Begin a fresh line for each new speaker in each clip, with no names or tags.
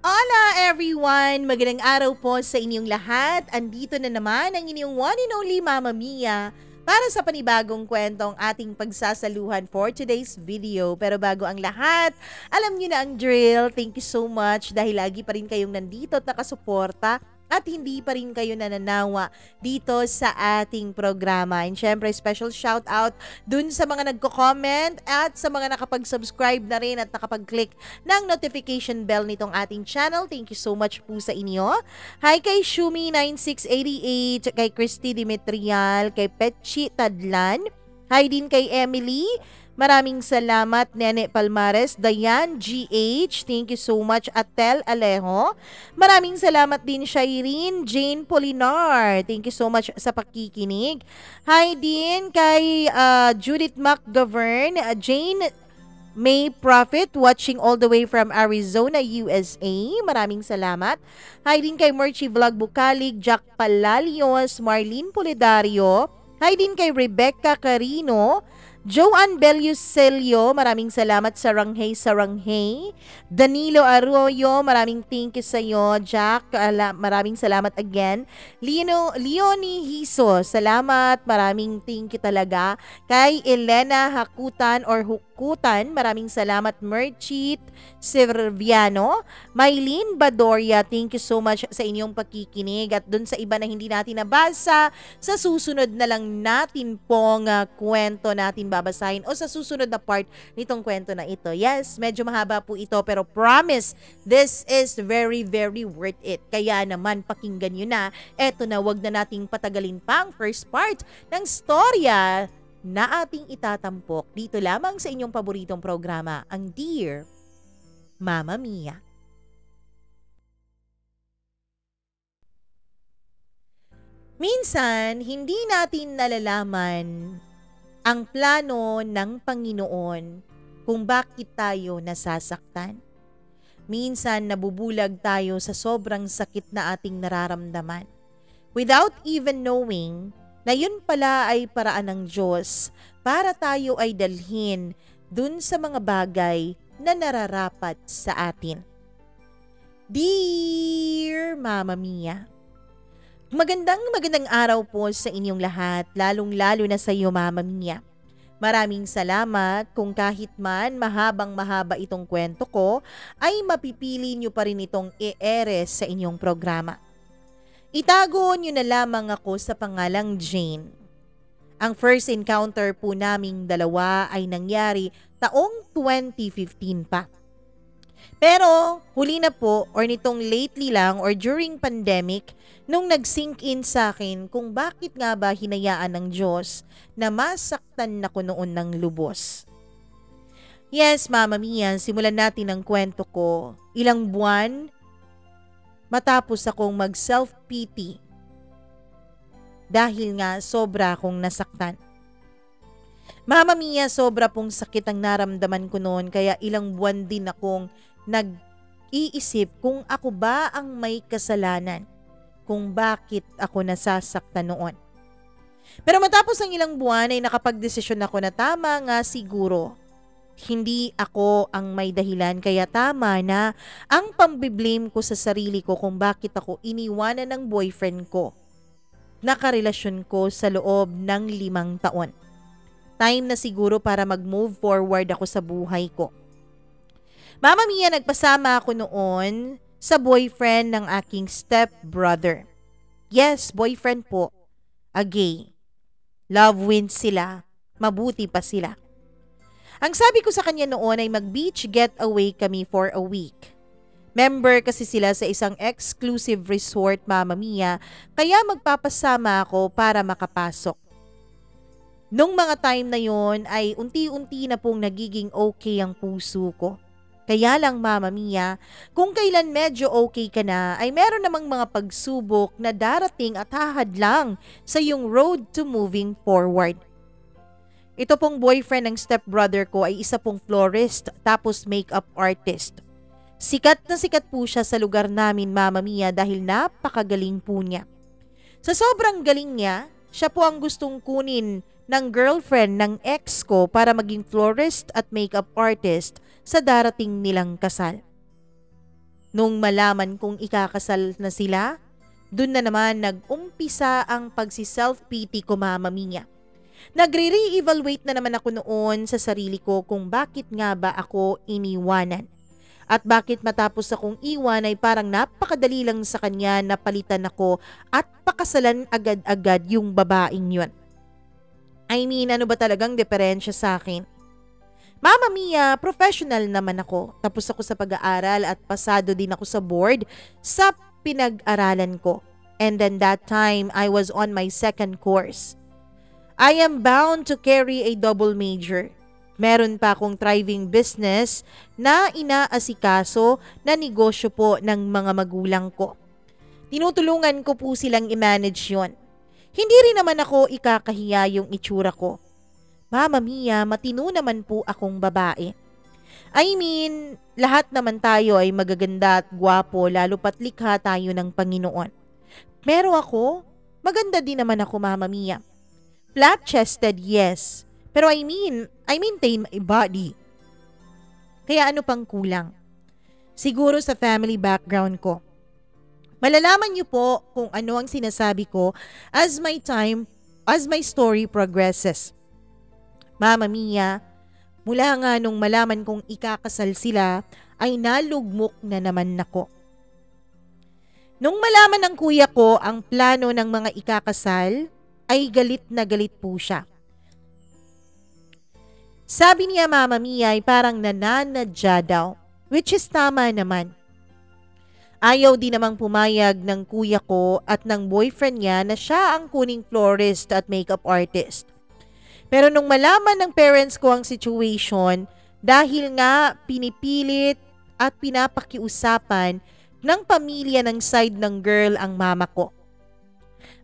Hola everyone! Magandang araw po sa inyong lahat. Andito na naman ang inyong one and only Mama Mia para sa panibagong kwentong ating pagsasaluhan for today's video. Pero bago ang lahat, alam niyo na ang drill. Thank you so much dahil lagi pa rin kayong nandito at nakasuporta at hindi pa rin kayo nananawa dito sa ating programa. And syempre, special shout out dun sa mga nagko-comment at sa mga nakapag-subscribe na rin at nakapag-click ng notification bell nitong ating channel. Thank you so much po sa inyo. Hi kay Shumi9688, kay Christy Dimitrial, kay Petchi Tadlan, Hi din kay Emily, Maraming salamat Nene Palmares, Dayan GH, thank you so much Atel Alejo. Maraming salamat din Shireen Jane Polinar. Thank you so much sa pakikinig. Hi din kay uh, Judith McGovern, uh, Jane May Profit watching all the way from Arizona, USA. Maraming salamat. Hi din kay Merchie Vlog Bukalig, Jack Palalios, Marlene Polidario. Hi din kay Rebecca Carino. Joanne Bellucelio, maraming salamat sa Ranghay sa Ranghay. Danilo Arroyo, maraming thank you sa iyo. Jack, ala, maraming salamat again. Lino, Leonie Hiso, salamat. Maraming thank you talaga. Kay Elena Hakutan or Hukutan, maraming salamat. Merchit Serviano. Maylene Badoria, thank you so much sa inyong pakikinig. At dun sa iba na hindi natin nabasa, sa susunod na lang natin pong uh, kwento natin babasahin o sa susunod na part nitong kwento na ito. Yes, medyo mahaba po ito pero promise, this is very very worth it. Kaya naman pakinggan nyo na. Eto na, wag na nating patagalin pa ang first part ng storya na ating itatampok dito lamang sa inyong paboritong programa, ang Dear Mama Mia. Minsan, hindi natin nalalaman ang plano ng Panginoon kung bakit tayo nasasaktan. Minsan nabubulag tayo sa sobrang sakit na ating nararamdaman without even knowing na yun pala ay paraan ng Diyos para tayo ay dalhin dun sa mga bagay na nararapat sa atin. Dear Mama Mia, Magandang magandang araw po sa inyong lahat, lalong-lalo na sa iyo Mama Mia. Maraming salamat kung kahit man mahabang mahaba itong kwento ko, ay mapipili niyo pa rin itong i-ere sa inyong programa. Itago niyo na lamang ako sa pangalang Jane. Ang first encounter po naming dalawa ay nangyari taong 2015 pa. Pero huli na po or nitong lately lang or during pandemic, nung nag-sink in sa akin kung bakit nga ba hinayaan ng Diyos na masaktan na ko noon ng lubos. Yes, Mama Mia, simulan natin ang kwento ko. Ilang buwan matapos akong mag self-pity dahil nga sobra akong nasaktan. Mama Mia, sobra pong sakit ang naramdaman ko noon kaya ilang buwan din akong nag-iisip kung ako ba ang may kasalanan kung bakit ako nasasaktan noon. Pero matapos ang ilang buwan ay nakapagdesisyon ako na tama nga siguro. Hindi ako ang may dahilan kaya tama na ang pambiblame ko sa sarili ko kung bakit ako iniwanan ng boyfriend ko. Nakarelasyon ko sa loob ng limang taon. Time na siguro para mag-move forward ako sa buhay ko. Mama Mia, nagpasama ako noon sa boyfriend ng aking step-brother. Yes, boyfriend po. A gay. Love wins sila. Mabuti pa sila. Ang sabi ko sa kanya noon ay mag-beach getaway kami for a week. Member kasi sila sa isang exclusive resort, Mama Mia, kaya magpapasama ako para makapasok. Nung mga time na yon ay unti-unti na pong nagiging okay ang puso ko. Kaya lang Mama Mia, kung kailan medyo okay ka na, ay meron namang mga pagsubok na darating at hahadlang sa yung road to moving forward. Ito pong boyfriend ng stepbrother ko ay isa pong florist tapos makeup artist. Sikat na sikat po siya sa lugar namin Mama Mia dahil napakagaling po niya. Sa sobrang galing niya, siya po ang gustong kunin ng girlfriend ng ex ko para maging florist at makeup artist sa darating nilang kasal. Nung malaman kong ikakasal na sila, dun na naman nag-umpisa ang pagsi-self-pity ko mama Mia. Nagre-re-evaluate na naman ako noon sa sarili ko kung bakit nga ba ako iniwanan. At bakit matapos akong iwan ay parang napakadali lang sa kanya na palitan ako at pakasalan agad-agad yung babaeng yun. I mean, ano ba talagang diferensya sa akin? Mama Mia, professional naman ako. Tapos ako sa pag-aaral at pasado din ako sa board sa pinag-aralan ko. And then that time, I was on my second course. I am bound to carry a double major. Meron pa akong thriving business na inaasikaso na negosyo po ng mga magulang ko. Tinutulungan ko po silang i-manage yon. Hindi rin naman ako ikakahiya yung itsura ko. Mama Mia, matino naman po akong babae. I mean, lahat naman tayo ay magaganda at gwapo lalo pat likha tayo ng Panginoon. Pero ako, maganda din naman ako Mama Mia. Flat-chested, yes. Pero I mean, I maintain my body. Kaya ano pang kulang? Siguro sa family background ko. Malalaman niyo po kung ano ang sinasabi ko as my time, as my story progresses. Mama Mia, mula nga nung malaman kong ikakasal sila, ay nalugmok na naman nako. Nung malaman ng kuya ko ang plano ng mga ikakasal, ay galit na galit po siya. Sabi niya Mama Mia ay parang nananadya daw, which is tama naman. Ayaw din namang pumayag ng kuya ko at ng boyfriend niya na siya ang kuning florist at makeup artist. Pero nung malaman ng parents ko ang situation, dahil nga pinipilit at pinapakiusapan ng pamilya ng side ng girl ang mama ko.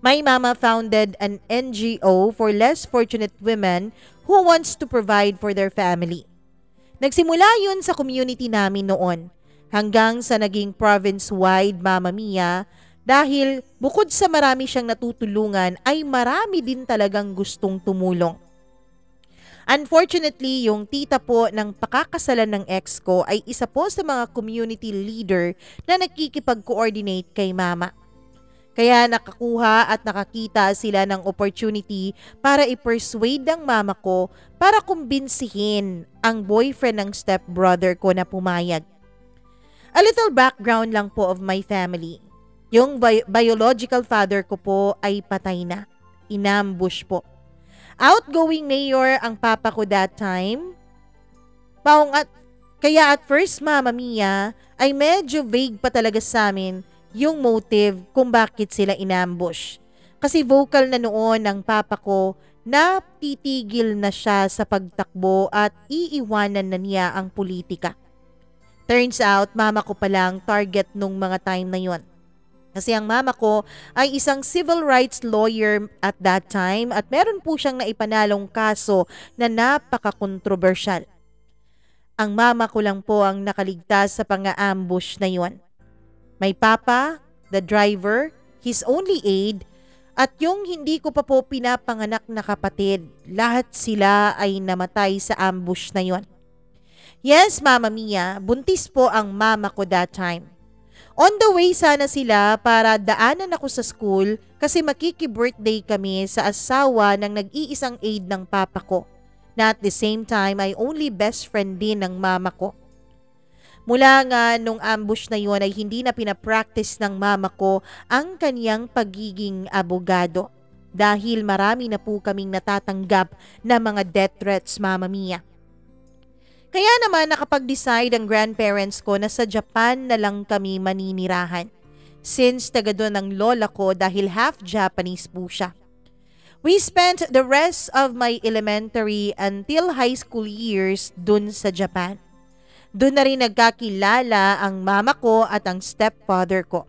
My mama founded an NGO for less fortunate women who wants to provide for their family. Nagsimula yun sa community namin noon hanggang sa naging province-wide Mama Mia dahil bukod sa marami siyang natutulungan ay marami din talagang gustong tumulong. Unfortunately, yung tita po ng pakakasalan ng ex ko ay isa po sa mga community leader na nakikipag-coordinate kay mama. Kaya nakakuha at nakakita sila ng opportunity para i-persuade ang mama ko para kumbinsihin ang boyfriend ng stepbrother ko na pumayag. A little background lang po of my family. Yung bi- biological father ko po ay patay na. Inambush po. Outgoing mayor ang papa ko that time. Paong at, kaya at first Mama Mia ay medyo vague pa talaga sa amin yung motive kung bakit sila inambush. Kasi vocal na noon ng papa ko na titigil na siya sa pagtakbo at iiwanan na niya ang politika. Turns out, mama ko palang target nung mga time na yon. Kasi ang mama ko ay isang civil rights lawyer at that time at meron po siyang naipanalong kaso na napaka-controversial. Ang mama ko lang po ang nakaligtas sa pang-ambush na yon. May papa, the driver, his only aide, at yung hindi ko pa po pinapanganak na kapatid, lahat sila ay namatay sa ambush na yon. Yes, Mama Mia, buntis po ang mama ko that time. On the way sana sila para daanan ako sa school kasi makiki-birthday kami sa asawa ng nag-iisang aide ng papa ko na at the same time ay only best friend din ng mama ko. Mula nga nung ambush na yun ay hindi na pinapractice ng mama ko ang kanyang pagiging abogado dahil marami na po kaming natatanggap na mga death threats, Mama Mia. Kaya naman nakapag-decide ang grandparents ko na sa Japan na lang kami maninirahan. Since taga doon ang lola ko dahil half Japanese po siya. We spent the rest of my elementary until high school years dun sa Japan. Doon na rin nagkakilala ang mama ko at ang stepfather ko.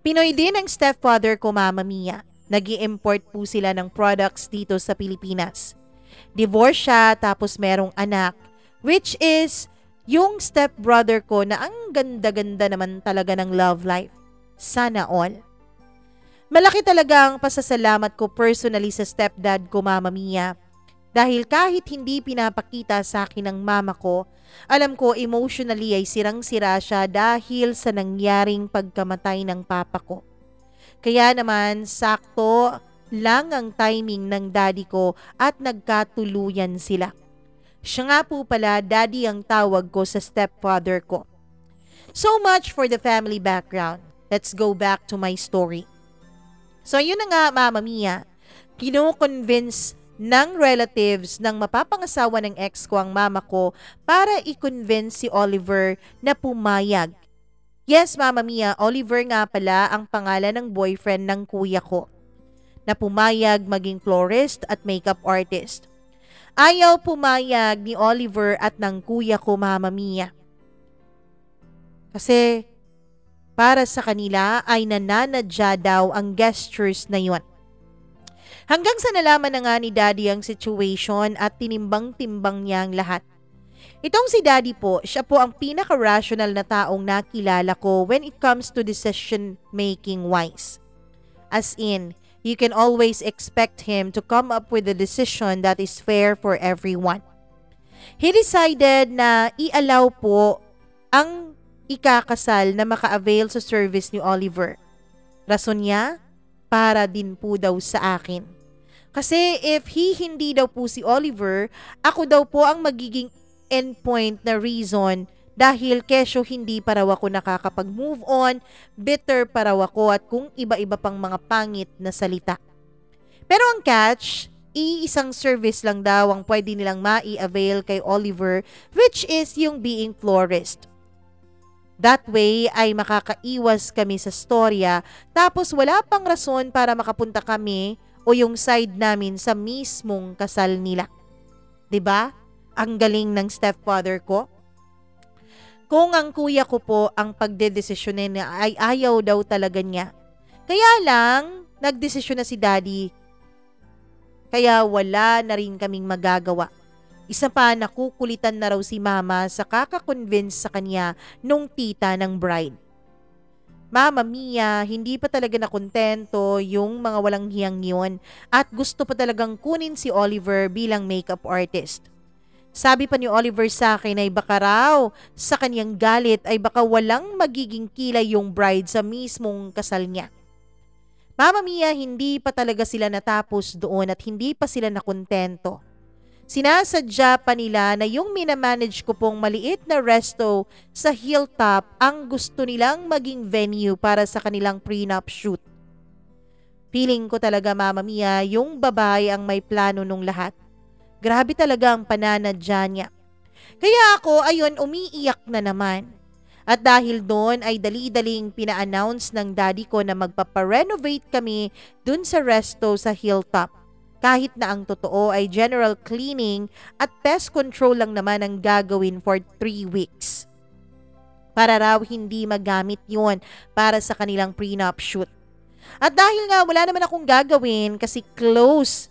Pinoy din ang stepfather ko, Mama Mia. nag import po sila ng products dito sa Pilipinas. Divorce siya tapos merong anak Which is yung stepbrother ko na ang ganda-ganda naman talaga ng love life. Sana all. Malaki talaga ang pasasalamat ko personally sa stepdad ko, Mama Mia. Dahil kahit hindi pinapakita sa akin ng mama ko, alam ko emotionally ay sirang-sira siya dahil sa nangyaring pagkamatay ng papa ko. Kaya naman sakto lang ang timing ng daddy ko at nagkatuluyan sila. Siya nga po pala daddy ang tawag ko sa stepfather ko. So much for the family background. Let's go back to my story. So yun na nga mama Mia, kino-convince ng relatives ng mapapangasawa ng ex ko ang mama ko para i-convince si Oliver na pumayag. Yes, Mama Mia, Oliver nga pala ang pangalan ng boyfriend ng kuya ko na pumayag maging florist at makeup artist. Ayaw pumayag ni Oliver at ng kuya ko, Mama Mia. Kasi para sa kanila ay nananadya daw ang gestures na yon. Hanggang sa nalaman na nga ni Daddy ang situation at tinimbang-timbang niya ang lahat. Itong si Daddy po, siya po ang pinaka-rational na taong nakilala ko when it comes to decision making wise. As in, you can always expect him to come up with a decision that is fair for everyone. He decided na i-allow po ang ikakasal na maka-avail sa service ni Oliver. Rason niya, para din po daw sa akin. Kasi if he hindi daw po si Oliver, ako daw po ang magiging endpoint na reason dahil kesyo hindi pa raw ako nakakapag-move on, bitter pa raw ako at kung iba-iba pang mga pangit na salita. Pero ang catch, iisang service lang daw ang pwede nilang mai-avail kay Oliver which is yung being florist. That way ay makakaiwas kami sa storya tapos wala pang rason para makapunta kami o yung side namin sa mismong kasal nila. 'Di ba? Ang galing ng stepfather ko. Kung ang kuya ko po ang pagdedesisyonin niya ay ayaw daw talaga niya. Kaya lang, nagdesisyon na si daddy. Kaya wala na rin kaming magagawa. Isa pa nakukulitan na raw si mama sa kakakonvince sa kanya nung tita ng bride. Mama Mia, hindi pa talaga nakontento yung mga walang hiyang yun at gusto pa talagang kunin si Oliver bilang makeup artist. Sabi pa ni Oliver sa akin ay baka raw sa kanyang galit ay baka walang magiging kilay yung bride sa mismong kasal niya. Mama Mia, hindi pa talaga sila natapos doon at hindi pa sila nakontento. Sinasadya pa nila na yung minamanage ko pong maliit na resto sa hilltop ang gusto nilang maging venue para sa kanilang prenup shoot. Feeling ko talaga Mama Mia, yung babae ang may plano nung lahat. Grabe talaga ang pananadya niya. Kaya ako, ayun, umiiyak na naman. At dahil doon ay dali-daling pina-announce ng daddy ko na magpaparenovate kami dun sa resto sa hilltop kahit na ang totoo ay general cleaning at pest control lang naman ang gagawin for 3 weeks. Para raw hindi magamit yon para sa kanilang prenup shoot. At dahil nga wala naman akong gagawin kasi close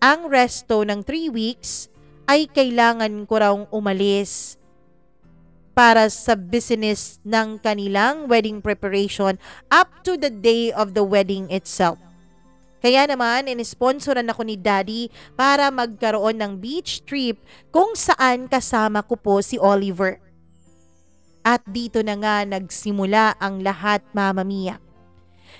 ang resto ng 3 weeks, ay kailangan ko raw umalis para sa business ng kanilang wedding preparation up to the day of the wedding itself. Kaya naman, inisponsoran ako ni Daddy para magkaroon ng beach trip kung saan kasama ko po si Oliver. At dito na nga nagsimula ang lahat, Mama Mia.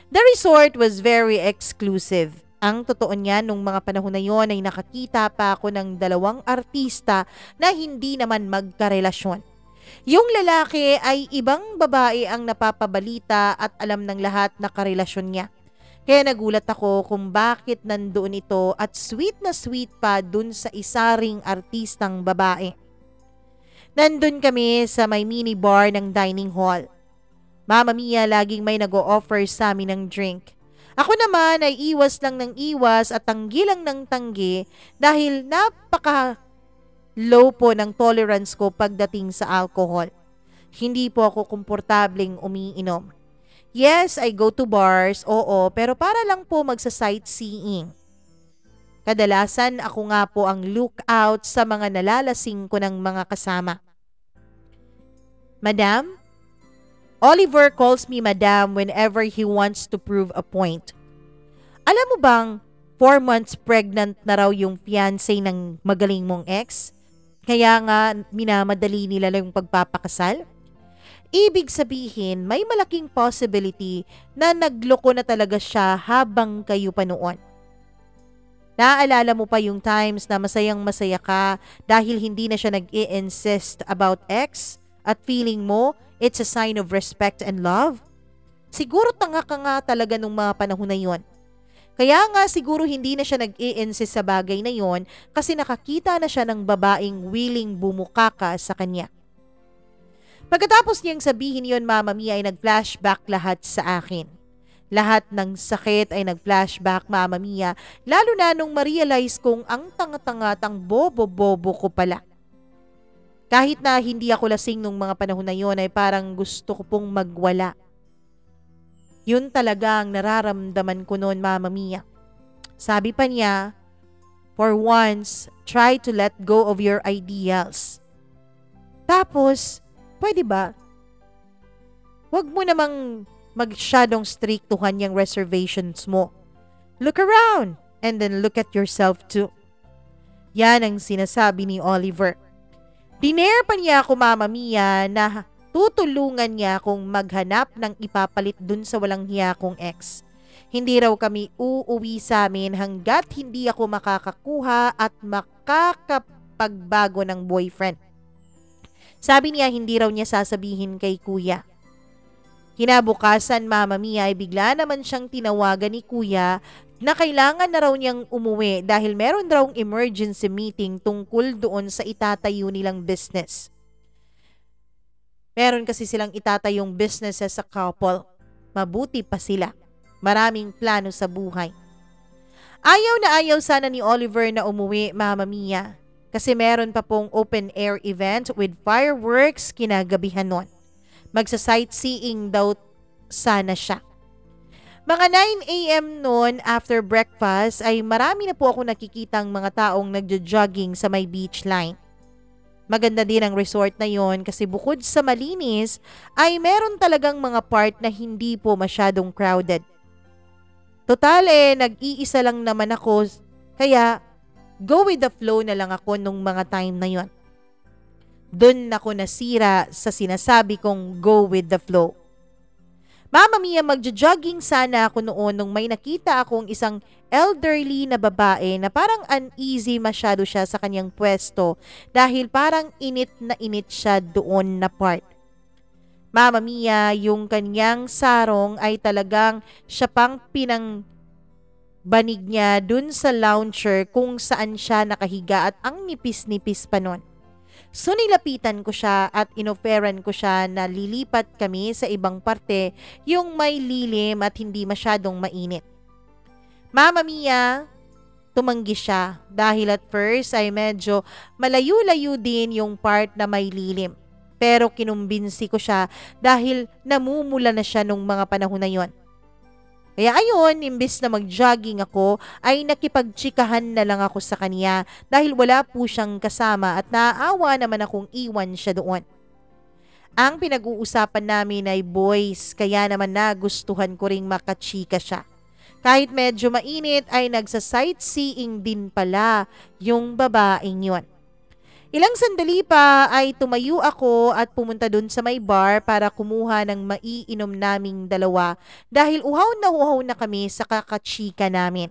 The resort was very exclusive. Ang totoo niya, nung mga panahon na yon ay nakakita pa ako ng dalawang artista na hindi naman magkarelasyon. Yung lalaki ay ibang babae ang napapabalita at alam ng lahat na karelasyon niya. Kaya nagulat ako kung bakit nandoon ito at sweet na sweet pa dun sa isa ring artistang babae. Nandun kami sa may mini bar ng dining hall. Mama Mia laging may nag-o-offer sa amin ng drink. Ako naman ay iwas lang ng iwas at tanggi lang ng tanggi dahil napaka low po ng tolerance ko pagdating sa alcohol. Hindi po ako komportableng umiinom. Yes, I go to bars, oo, pero para lang po magsa-sightseeing. Kadalasan ako nga po ang lookout sa mga nalalasing ko ng mga kasama. Madam? Oliver calls me madam whenever he wants to prove a point. Alam mo bang, four months pregnant na raw yung fiancé ng magaling mong ex. Kaya nga minamadali nila lang yung pagpapakasal. Ibig sabihin, may malaking possibility na nagloko na talaga siya habang kayo pa noon. Naaalala mo pa yung times na masayang masaya ka dahil hindi na siya nag insist about ex at feeling mo it's a sign of respect and love? Siguro tanga ka nga talaga nung mga panahon na yon. Kaya nga siguro hindi na siya nag-i-insist sa bagay na yon kasi nakakita na siya ng babaeng willing bumukaka sa kanya. Pagkatapos niyang sabihin yon Mama Mia ay nag-flashback lahat sa akin. Lahat ng sakit ay nag-flashback Mama Mia lalo na nung ma-realize kong ang tanga-tanga tang bobo-bobo ko pala. Kahit na hindi ako lasing nung mga panahon na yon ay parang gusto ko pong magwala yun talaga ang nararamdaman ko noon, Mama Mia. Sabi pa niya, For once, try to let go of your ideals. Tapos, pwede ba? Huwag mo namang magsyadong strictuhan yung reservations mo. Look around and then look at yourself too. Yan ang sinasabi ni Oliver. Dinare pa niya ako, Mama Mia, na tutulungan niya akong maghanap ng ipapalit dun sa walang hiya kong ex. Hindi raw kami uuwi sa amin hanggat hindi ako makakakuha at makakapagbago ng boyfriend. Sabi niya hindi raw niya sasabihin kay kuya. Kinabukasan mama Mia ay bigla naman siyang tinawagan ni kuya na kailangan na raw niyang umuwi dahil meron raw emergency meeting tungkol doon sa itatayo nilang business. Meron kasi silang itatayong businesses sa couple. Mabuti pa sila. Maraming plano sa buhay. Ayaw na ayaw sana ni Oliver na umuwi, Mama Mia. Kasi meron pa pong open air event with fireworks kinagabihan nun. Magsa-sightseeing daw sana siya. Mga 9 a.m. noon after breakfast ay marami na po ako nakikitang mga taong nagjo-jogging sa may beach line. Maganda din ang resort na yon kasi bukod sa malinis ay meron talagang mga part na hindi po masyadong crowded. Total eh, nag-iisa lang naman ako kaya go with the flow na lang ako nung mga time na yon. Doon ako nasira sa sinasabi kong go with the flow. Mama Mia, magjo-jogging sana ako noon nung may nakita akong isang elderly na babae na parang uneasy masyado siya sa kanyang pwesto dahil parang init na init siya doon na part. Mama Mia, yung kanyang sarong ay talagang siya pang pinang banig niya dun sa launcher kung saan siya nakahiga at ang nipis-nipis pa nun. So nilapitan ko siya at inoferan ko siya na lilipat kami sa ibang parte yung may lilim at hindi masyadong mainit. Mama Mia, tumanggi siya dahil at first ay medyo malayo-layo din yung part na may lilim. Pero kinumbinsi ko siya dahil namumula na siya nung mga panahon na yon. Kaya ayun, imbis na mag-jogging ako, ay nakipagtsikahan na lang ako sa kanya dahil wala po siyang kasama at naaawa naman akong iwan siya doon. Ang pinag-uusapan namin ay boys, kaya naman nagustuhan ko ring makachika siya. Kahit medyo mainit ay nagsa-sightseeing din pala yung babaeng yon. Ilang sandali pa ay tumayo ako at pumunta dun sa may bar para kumuha ng maiinom naming dalawa dahil uhaw na uhaw na kami sa kakachika namin.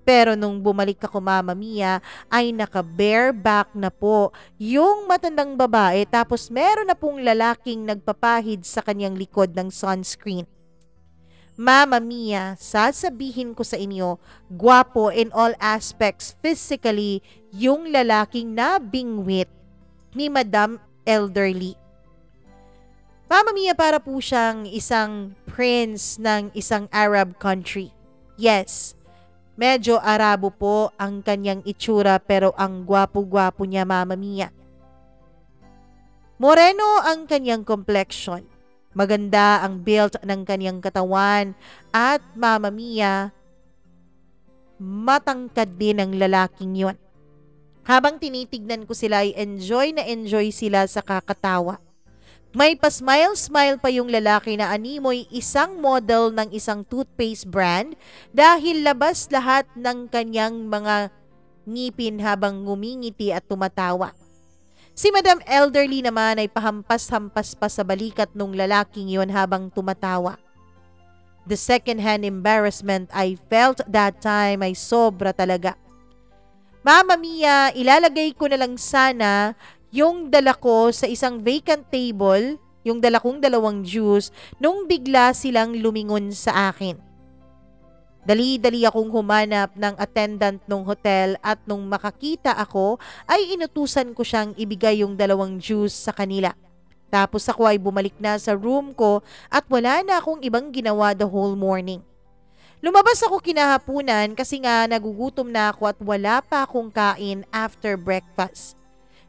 Pero nung bumalik ako mama Mia ay naka bareback na po yung matandang babae tapos meron na pong lalaking nagpapahid sa kanyang likod ng sunscreen. Mama Mia, sasabihin ko sa inyo, guwapo in all aspects physically yung lalaking nabingwit ni Madam Elderly. Mama Mia, para po siyang isang prince ng isang Arab country. Yes, medyo Arabo po ang kanyang itsura pero ang gwapo-gwapo niya Mama Mia. Moreno ang kanyang complexion. Maganda ang build ng kanyang katawan at Mama Mia, matangkad din ang lalaking yon. Habang tinitignan ko sila ay enjoy na enjoy sila sa kakatawa. May pa-smile-smile pa yung lalaki na animoy isang model ng isang toothpaste brand dahil labas lahat ng kanyang mga ngipin habang ngumingiti at tumatawa. Si Madam Elderly naman ay pahampas-hampas pa sa balikat nung lalaking yon habang tumatawa. The second-hand embarrassment I felt that time ay sobra talaga. Mama Mia, ilalagay ko na lang sana yung dala ko sa isang vacant table, yung dala kong dalawang juice, nung bigla silang lumingon sa akin. Dali-dali akong humanap ng attendant ng hotel at nung makakita ako ay inutusan ko siyang ibigay yung dalawang juice sa kanila. Tapos ako ay bumalik na sa room ko at wala na akong ibang ginawa the whole morning. Lumabas ako kinahapunan kasi nga nagugutom na ako at wala pa akong kain after breakfast.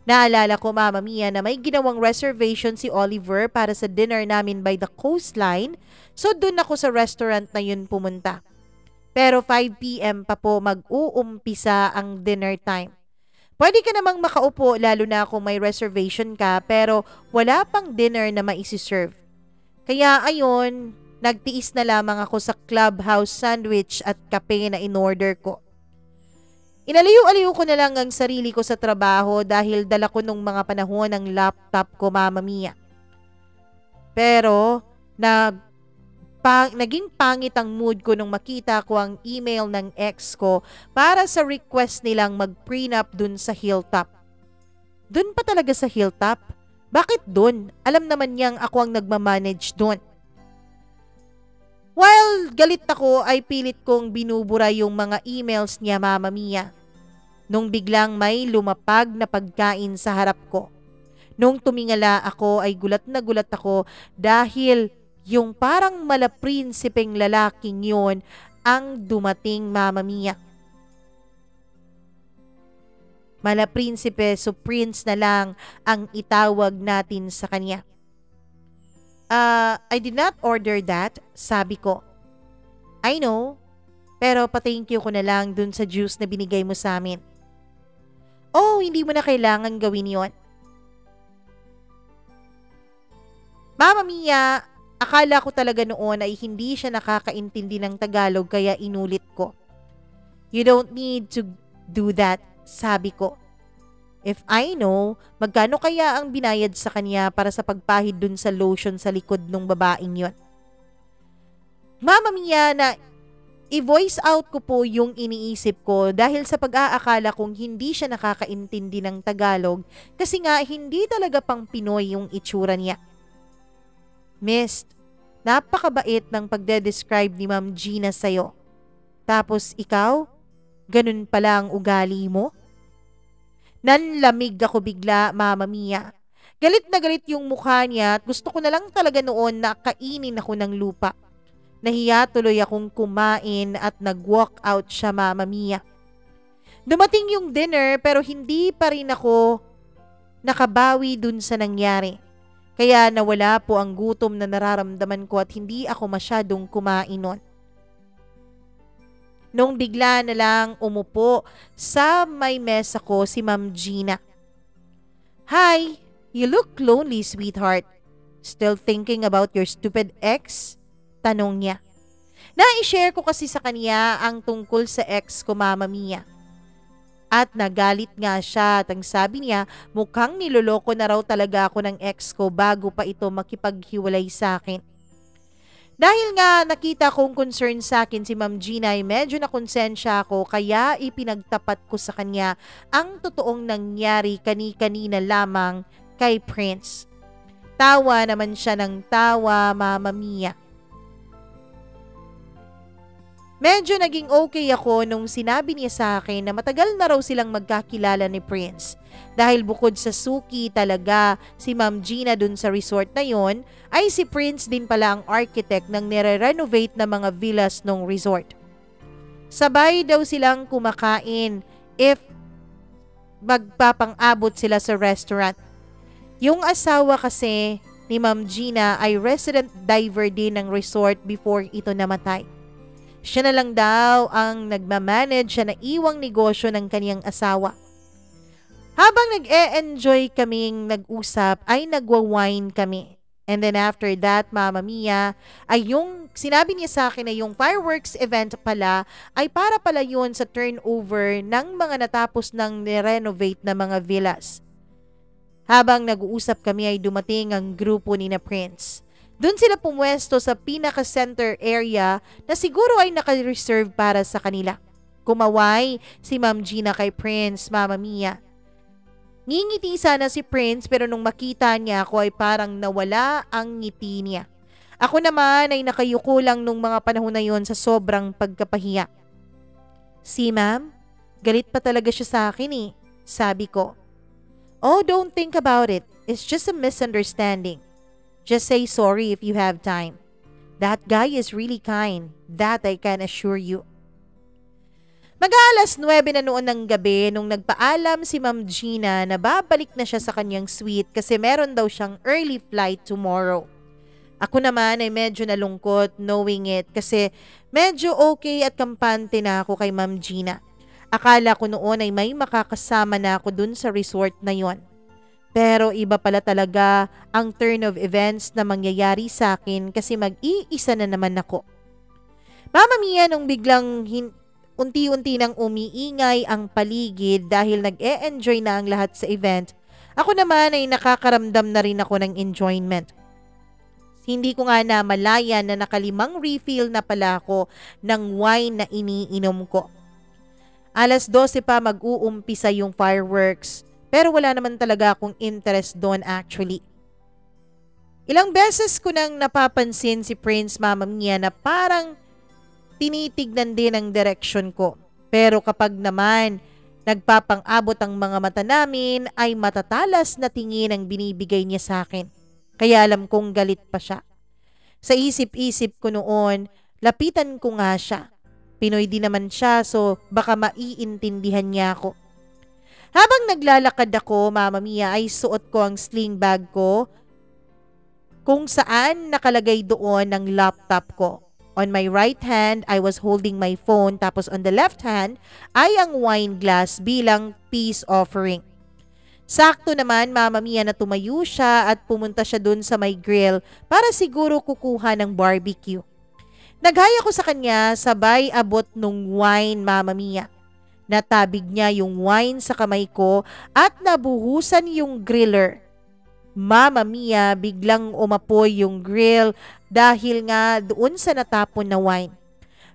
Naalala ko Mama Mia na may ginawang reservation si Oliver para sa dinner namin by the coastline so dun ako sa restaurant na yun pumunta. Pero 5pm pa po mag-uumpisa ang dinner time. Pwede ka namang makaupo lalo na kung may reservation ka pero wala pang dinner na maisiserve. Kaya ayon, nagtiis na lamang ako sa clubhouse sandwich at kape na in-order ko. Inaliw-aliw ko na lang ang sarili ko sa trabaho dahil dala ko nung mga panahon ng laptop ko, Mama Mia. Pero, nag, pang, naging pangit ang mood ko nung makita ko ang email ng ex ko para sa request nilang mag-prenup dun sa hilltop. Dun pa talaga sa hilltop? Bakit dun? Alam naman niyang ako ang nagmamanage dun. While galit ako ay pilit kong binubura yung mga emails niya Mama Mia. Nung biglang may lumapag na pagkain sa harap ko. Nung tumingala ako ay gulat na gulat ako dahil yung parang malaprinsipeng lalaking yon ang dumating Mama Mia. Malaprinsipe so prince na lang ang itawag natin sa kanya. Uh, I did not order that, sabi ko. I know, pero pa-thank you ko na lang dun sa juice na binigay mo sa amin. Oh, hindi mo na kailangan gawin yon. Mama Mia, akala ko talaga noon ay hindi siya nakakaintindi ng Tagalog kaya inulit ko. You don't need to do that, sabi ko. If I know, magkano kaya ang binayad sa kanya para sa pagpahid dun sa lotion sa likod ng babaeng yon? Mama Mia na i-voice out ko po yung iniisip ko dahil sa pag-aakala kong hindi siya nakakaintindi ng Tagalog kasi nga hindi talaga pang Pinoy yung itsura niya. Miss, napakabait ng pagde-describe ni Ma'am Gina sa'yo. Tapos ikaw, ganun pala ang ugali mo? Nanlamig ako bigla, Mama Mia. Galit na galit yung mukha niya at gusto ko na lang talaga noon na kainin ako ng lupa. Nahiya tuloy akong kumain at nag-walk out siya, Mama Mia. Dumating yung dinner pero hindi pa rin ako nakabawi dun sa nangyari. Kaya nawala po ang gutom na nararamdaman ko at hindi ako masyadong kumain nun nung bigla na lang umupo sa may mesa ko si Ma'am Gina. Hi, you look lonely, sweetheart. Still thinking about your stupid ex? Tanong niya. Na-share ko kasi sa kanya ang tungkol sa ex ko, Mama Mia. At nagalit nga siya at ang sabi niya mukhang niloloko na raw talaga ako ng ex ko bago pa ito makipaghiwalay sa akin. Dahil nga nakita kong concern sa akin si Ma'am Gina ay medyo na konsensya ako kaya ipinagtapat ko sa kanya ang totoong nangyari kani-kanina lamang kay Prince. Tawa naman siya ng tawa, Mama Mia. Medyo naging okay ako nung sinabi niya sa akin na matagal na raw silang magkakilala ni Prince. Dahil bukod sa Suki talaga si Ma'am Gina dun sa resort na yon, ay si Prince din pala ang architect ng nire-renovate na mga villas ng resort. Sabay daw silang kumakain if magpapang-abot sila sa restaurant. Yung asawa kasi ni Ma'am Gina ay resident diver din ng resort before ito namatay. Siya na lang daw ang nagmamanage siya na iwang negosyo ng kaniyang asawa. Habang nag-e-enjoy kaming nag-usap, ay nagwa-wine kami. And then after that, Mama Mia, ay yung sinabi niya sa akin na yung fireworks event pala ay para pala yun sa turnover ng mga natapos ng renovate na mga villas. Habang nag-uusap kami ay dumating ang grupo ni na Prince. Doon sila pumwesto sa pinaka-center area na siguro ay naka-reserve para sa kanila. Kumaway si Ma'am Gina kay Prince, Mama Mia. Ngingiti sana si Prince pero nung makita niya ako ay parang nawala ang ngiti niya. Ako naman ay nakayuko lang nung mga panahon na yon sa sobrang pagkapahiya. Si ma'am, galit pa talaga siya sa akin eh, sabi ko. Oh, don't think about it. It's just a misunderstanding. Just say sorry if you have time. That guy is really kind. That I can assure you. Mag-aalas 9 na noon ng gabi nung nagpaalam si Ma'am Gina na babalik na siya sa kanyang suite kasi meron daw siyang early flight tomorrow. Ako naman ay medyo nalungkot knowing it kasi medyo okay at kampante na ako kay Ma'am Gina. Akala ko noon ay may makakasama na ako dun sa resort na yon. Pero iba pala talaga ang turn of events na mangyayari sa akin kasi mag-iisa na naman ako. Mama Mia, nung biglang hin- Unti-unti nang umiingay ang paligid dahil nag-e-enjoy na ang lahat sa event. Ako naman ay nakakaramdam na rin ako ng enjoyment. Hindi ko nga na malayan na nakalimang refill na pala ako ng wine na iniinom ko. Alas 12 pa mag-uumpisa yung fireworks pero wala naman talaga akong interest doon actually. Ilang beses ko nang napapansin si Prince Mama Mia na parang tinitignan din ang direksyon ko. Pero kapag naman nagpapang-abot ang mga mata namin ay matatalas na tingin ang binibigay niya sa akin. Kaya alam kong galit pa siya. Sa isip-isip ko noon, lapitan ko nga siya. Pinoy din naman siya so baka maiintindihan niya ako. Habang naglalakad ako, Mama Mia, ay suot ko ang sling bag ko kung saan nakalagay doon ang laptop ko. On my right hand, I was holding my phone tapos on the left hand ay ang wine glass bilang peace offering. Sakto naman, Mama Mia na tumayo siya at pumunta siya dun sa may grill para siguro kukuha ng barbecue. Naghaya ko sa kanya sabay abot nung wine, Mama Mia. Natabig niya yung wine sa kamay ko at nabuhusan yung griller. Mama Mia, biglang umapoy yung grill dahil nga doon sa natapon na wine.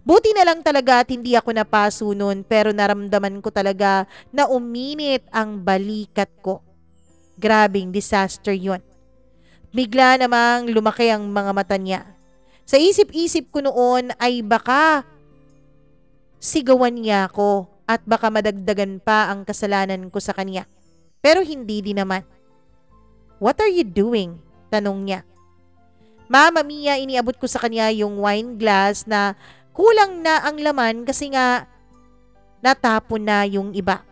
Buti na lang talaga at hindi ako napaso noon pero naramdaman ko talaga na uminit ang balikat ko. Grabing disaster yon. Bigla namang lumaki ang mga mata niya. Sa isip-isip ko noon ay baka sigawan niya ako at baka madagdagan pa ang kasalanan ko sa kanya. Pero hindi din naman. What are you doing? Tanong niya. Mama Mia, iniabot ko sa kanya yung wine glass na kulang na ang laman kasi nga natapon na yung iba.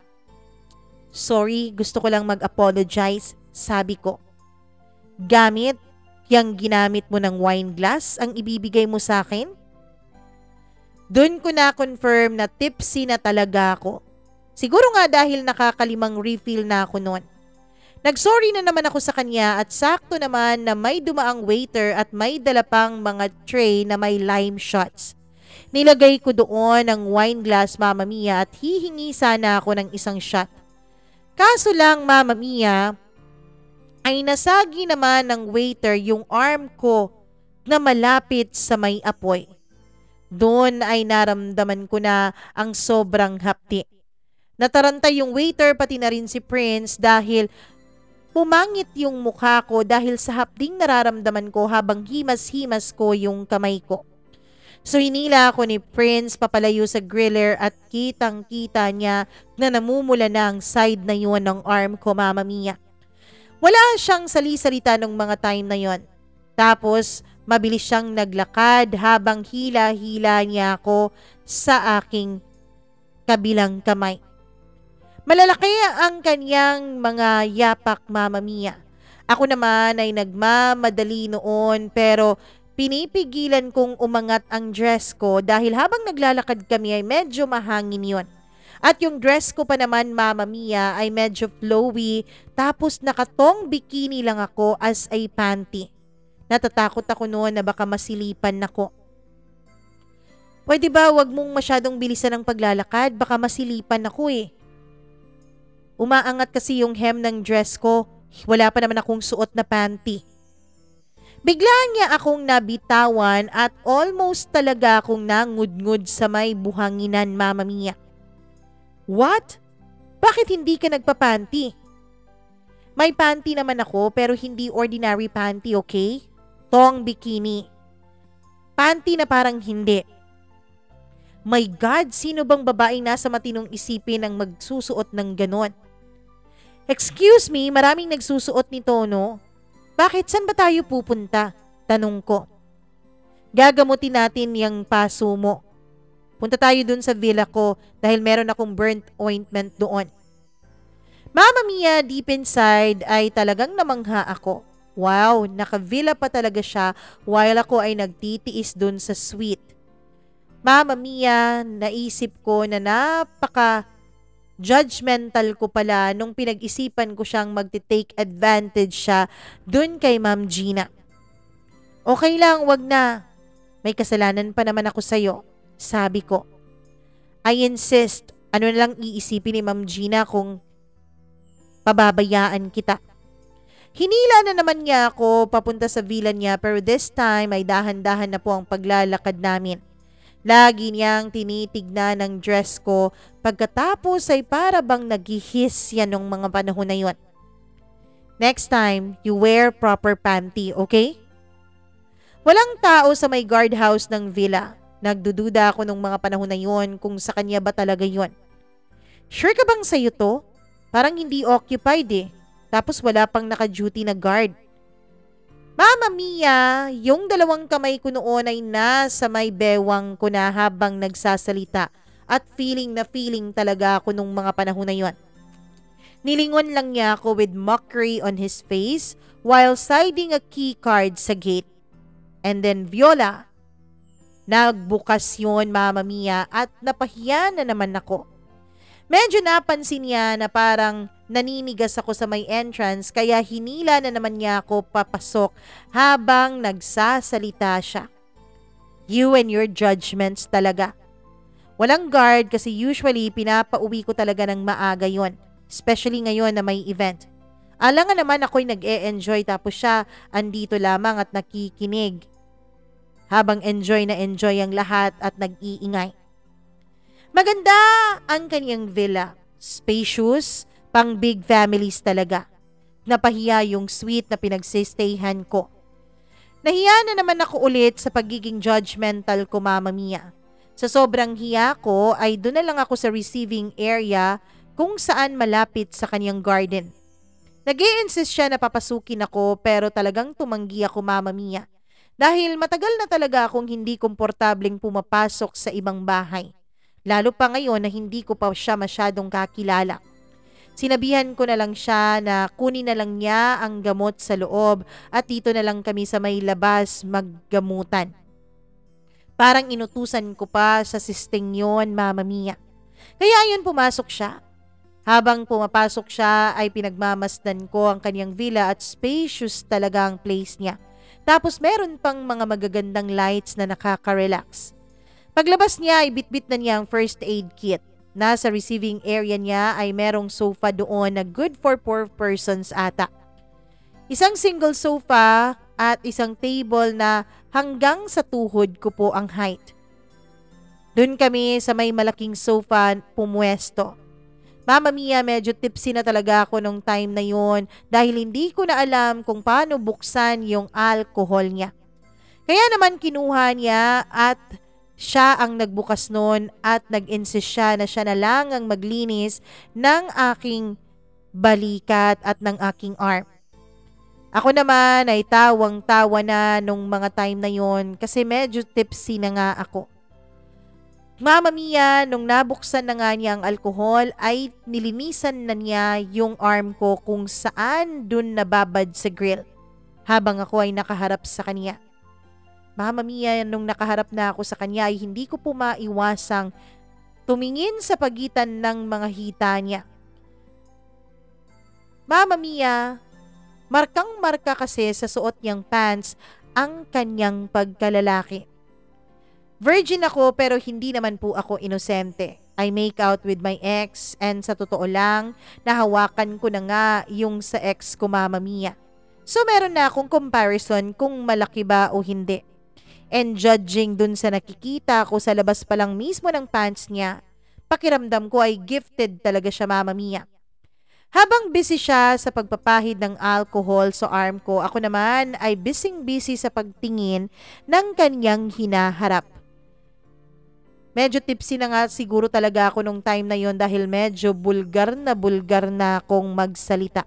Sorry, gusto ko lang mag-apologize, sabi ko. Gamit yung ginamit mo ng wine glass ang ibibigay mo sa akin? Doon ko na confirm na tipsy na talaga ako. Siguro nga dahil nakakalimang refill na ako noon. Nagsorry na naman ako sa kanya at sakto naman na may dumaang waiter at may dala mga tray na may lime shots. Nilagay ko doon ang wine glass Mama Mia at hihingi sana ako ng isang shot. Kaso lang Mama Mia, ay nasagi naman ng waiter yung arm ko na malapit sa may apoy. Doon ay naramdaman ko na ang sobrang hapti. Nataranta yung waiter pati na rin si Prince dahil Pumangit yung mukha ko dahil sa hapding nararamdaman ko habang himas-himas ko yung kamay ko. So hinila ako ni Prince papalayo sa griller at kitang-kita niya na namumula na ang side na yun ng arm ko, Mama Mia. Wala siyang sali-salita nung mga time na yon. Tapos, mabilis siyang naglakad habang hila-hila niya ako sa aking kabilang kamay. Malalaki ang kanyang mga yapak mama Mia. Ako naman ay nagmamadali noon pero pinipigilan kong umangat ang dress ko dahil habang naglalakad kami ay medyo mahangin yon. At yung dress ko pa naman, Mama Mia, ay medyo flowy. Tapos nakatong bikini lang ako as a panty. Natatakot ako noon na baka masilipan ako. Pwede ba wag mong masyadong bilisan ng paglalakad? Baka masilipan ako eh. Umaangat kasi yung hem ng dress ko. Wala pa naman akong suot na panty. Bigla niya akong nabitawan at almost talaga akong nangudngud sa may buhanginan, Mama Mia. What? Bakit hindi ka nagpapanty? May panty naman ako pero hindi ordinary panty, okay? Tong bikini. Panty na parang hindi. My God, sino bang babaeng nasa matinong isipin ang magsusuot ng ganon? Excuse me, maraming nagsusuot nito, no? Bakit saan ba tayo pupunta? Tanong ko. Gagamutin natin yung paso mo. Punta tayo dun sa villa ko dahil meron akong burnt ointment doon. Mama Mia, deep inside ay talagang namangha ako. Wow, naka-villa pa talaga siya while ako ay nagtitiis dun sa suite. Mama Mia, naisip ko na napaka judgmental ko pala nung pinag-isipan ko siyang magte-take advantage siya dun kay Ma'am Gina. Okay lang, wag na. May kasalanan pa naman ako sa'yo, sabi ko. I insist, ano na lang iisipin ni Ma'am Gina kung pababayaan kita. Hinila na naman niya ako papunta sa villa niya pero this time ay dahan-dahan na po ang paglalakad namin. Lagi niyang tinitignan ang dress ko pagkatapos ay para bang naghihis yan ng mga panahon na yon. Next time, you wear proper panty, okay? Walang tao sa may guardhouse ng villa. Nagdududa ako nung mga panahon na yon kung sa kanya ba talaga yon. Sure ka bang sa'yo to? Parang hindi occupied eh. Tapos wala pang naka-duty na guard. Mama Mia, yung dalawang kamay ko noon ay nasa may bewang ko na habang nagsasalita at feeling na feeling talaga ako nung mga panahon na yon. Nilingon lang niya ako with mockery on his face while siding a key card sa gate. And then Viola, nagbukas yon Mama Mia at napahiya na naman ako. Medyo napansin niya na parang naninigas ako sa may entrance kaya hinila na naman niya ako papasok habang nagsasalita siya. You and your judgments talaga. Walang guard kasi usually pinapauwi ko talaga ng maaga yon, especially ngayon na may event. Alangan naman ako'y nag-e-enjoy tapos siya andito lamang at nakikinig. Habang enjoy na enjoy ang lahat at nag-iingay. Maganda ang kanyang villa. Spacious, Pang big families talaga. Napahiya yung sweet na pinagsistayhan ko. Nahiya na naman ako ulit sa pagiging judgmental ko, Mama Mia. Sa sobrang hiya ko ay doon na lang ako sa receiving area kung saan malapit sa kanyang garden. nag insist siya na papasukin ako pero talagang tumanggi ako, Mama Mia. Dahil matagal na talaga akong hindi komportableng pumapasok sa ibang bahay. Lalo pa ngayon na hindi ko pa siya masyadong kakilala. Sinabihan ko na lang siya na kunin na lang niya ang gamot sa loob at dito na lang kami sa may labas maggamutan. Parang inutusan ko pa sa sisteng yon, Mama Mia. Kaya ayun pumasok siya. Habang pumapasok siya ay pinagmamasdan ko ang kanyang villa at spacious talaga ang place niya. Tapos meron pang mga magagandang lights na nakaka-relax. Paglabas niya ay bitbit na niya ang first aid kit. Nasa receiving area niya ay merong sofa doon na good for four persons ata. Isang single sofa at isang table na hanggang sa tuhod ko po ang height. Doon kami sa may malaking sofa pumwesto. Mama Mia, medyo tipsy na talaga ako nung time na yon dahil hindi ko na alam kung paano buksan yung alcohol niya. Kaya naman kinuha niya at siya ang nagbukas noon at nag-insist siya na siya na lang ang maglinis ng aking balikat at ng aking arm. Ako naman ay tawang-tawa na nung mga time na yon kasi medyo tipsy na nga ako. Mama Mia, nung nabuksan na nga niya ang alkohol ay nilinisan na niya yung arm ko kung saan dun nababad sa grill habang ako ay nakaharap sa kanya. Mama Mia, nung nakaharap na ako sa kanya ay hindi ko po maiwasang tumingin sa pagitan ng mga hita niya. Mama Mia, markang-marka kasi sa suot niyang pants ang kanyang pagkalalaki. Virgin ako pero hindi naman po ako inosente. I make out with my ex and sa totoo lang, nahawakan ko na nga yung sa ex ko Mama Mia. So meron na akong comparison kung malaki ba o hindi. And judging dun sa nakikita ko sa labas pa lang mismo ng pants niya, pakiramdam ko ay gifted talaga siya Mama Mia. Habang busy siya sa pagpapahid ng alcohol sa arm ko, ako naman ay busy-busy sa pagtingin ng kanyang hinaharap. Medyo tipsy na nga siguro talaga ako nung time na yon dahil medyo bulgar na bulgar na akong magsalita.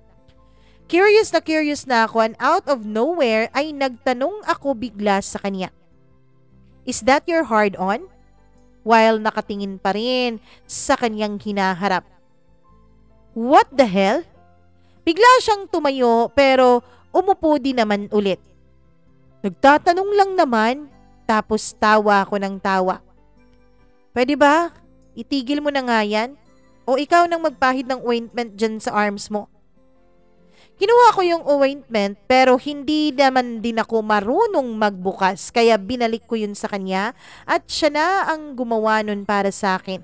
Curious na curious na ako and out of nowhere ay nagtanong ako bigla sa kanya. Is that your hard on? While nakatingin pa rin sa kanyang hinaharap. What the hell? Bigla siyang tumayo pero umupo din naman ulit. Nagtatanong lang naman tapos tawa ako ng tawa. Pwede ba? Itigil mo na nga yan? O ikaw nang magpahid ng ointment dyan sa arms mo? Kinuha ko yung ointment pero hindi naman din ako marunong magbukas kaya binalik ko yun sa kanya at siya na ang gumawa nun para sa akin.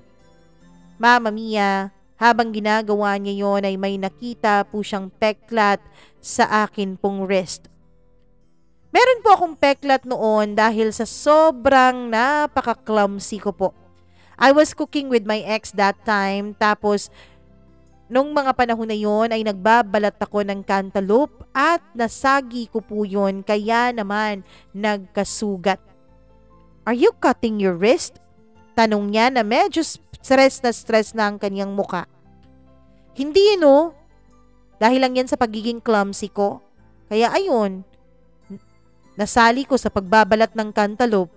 Mama Mia, habang ginagawa niya yon ay may nakita po siyang peklat sa akin pong wrist. Meron po akong peklat noon dahil sa sobrang napaka-clumsy ko po. I was cooking with my ex that time tapos nung mga panahon na yon ay nagbabalat ako ng cantaloupe at nasagi ko po yon kaya naman nagkasugat. Are you cutting your wrist? Tanong niya na medyo Stress na stress na ang kanyang muka. Hindi no. Dahil lang yan sa pagiging clumsy ko. Kaya ayun, nasali ko sa pagbabalat ng cantaloupe.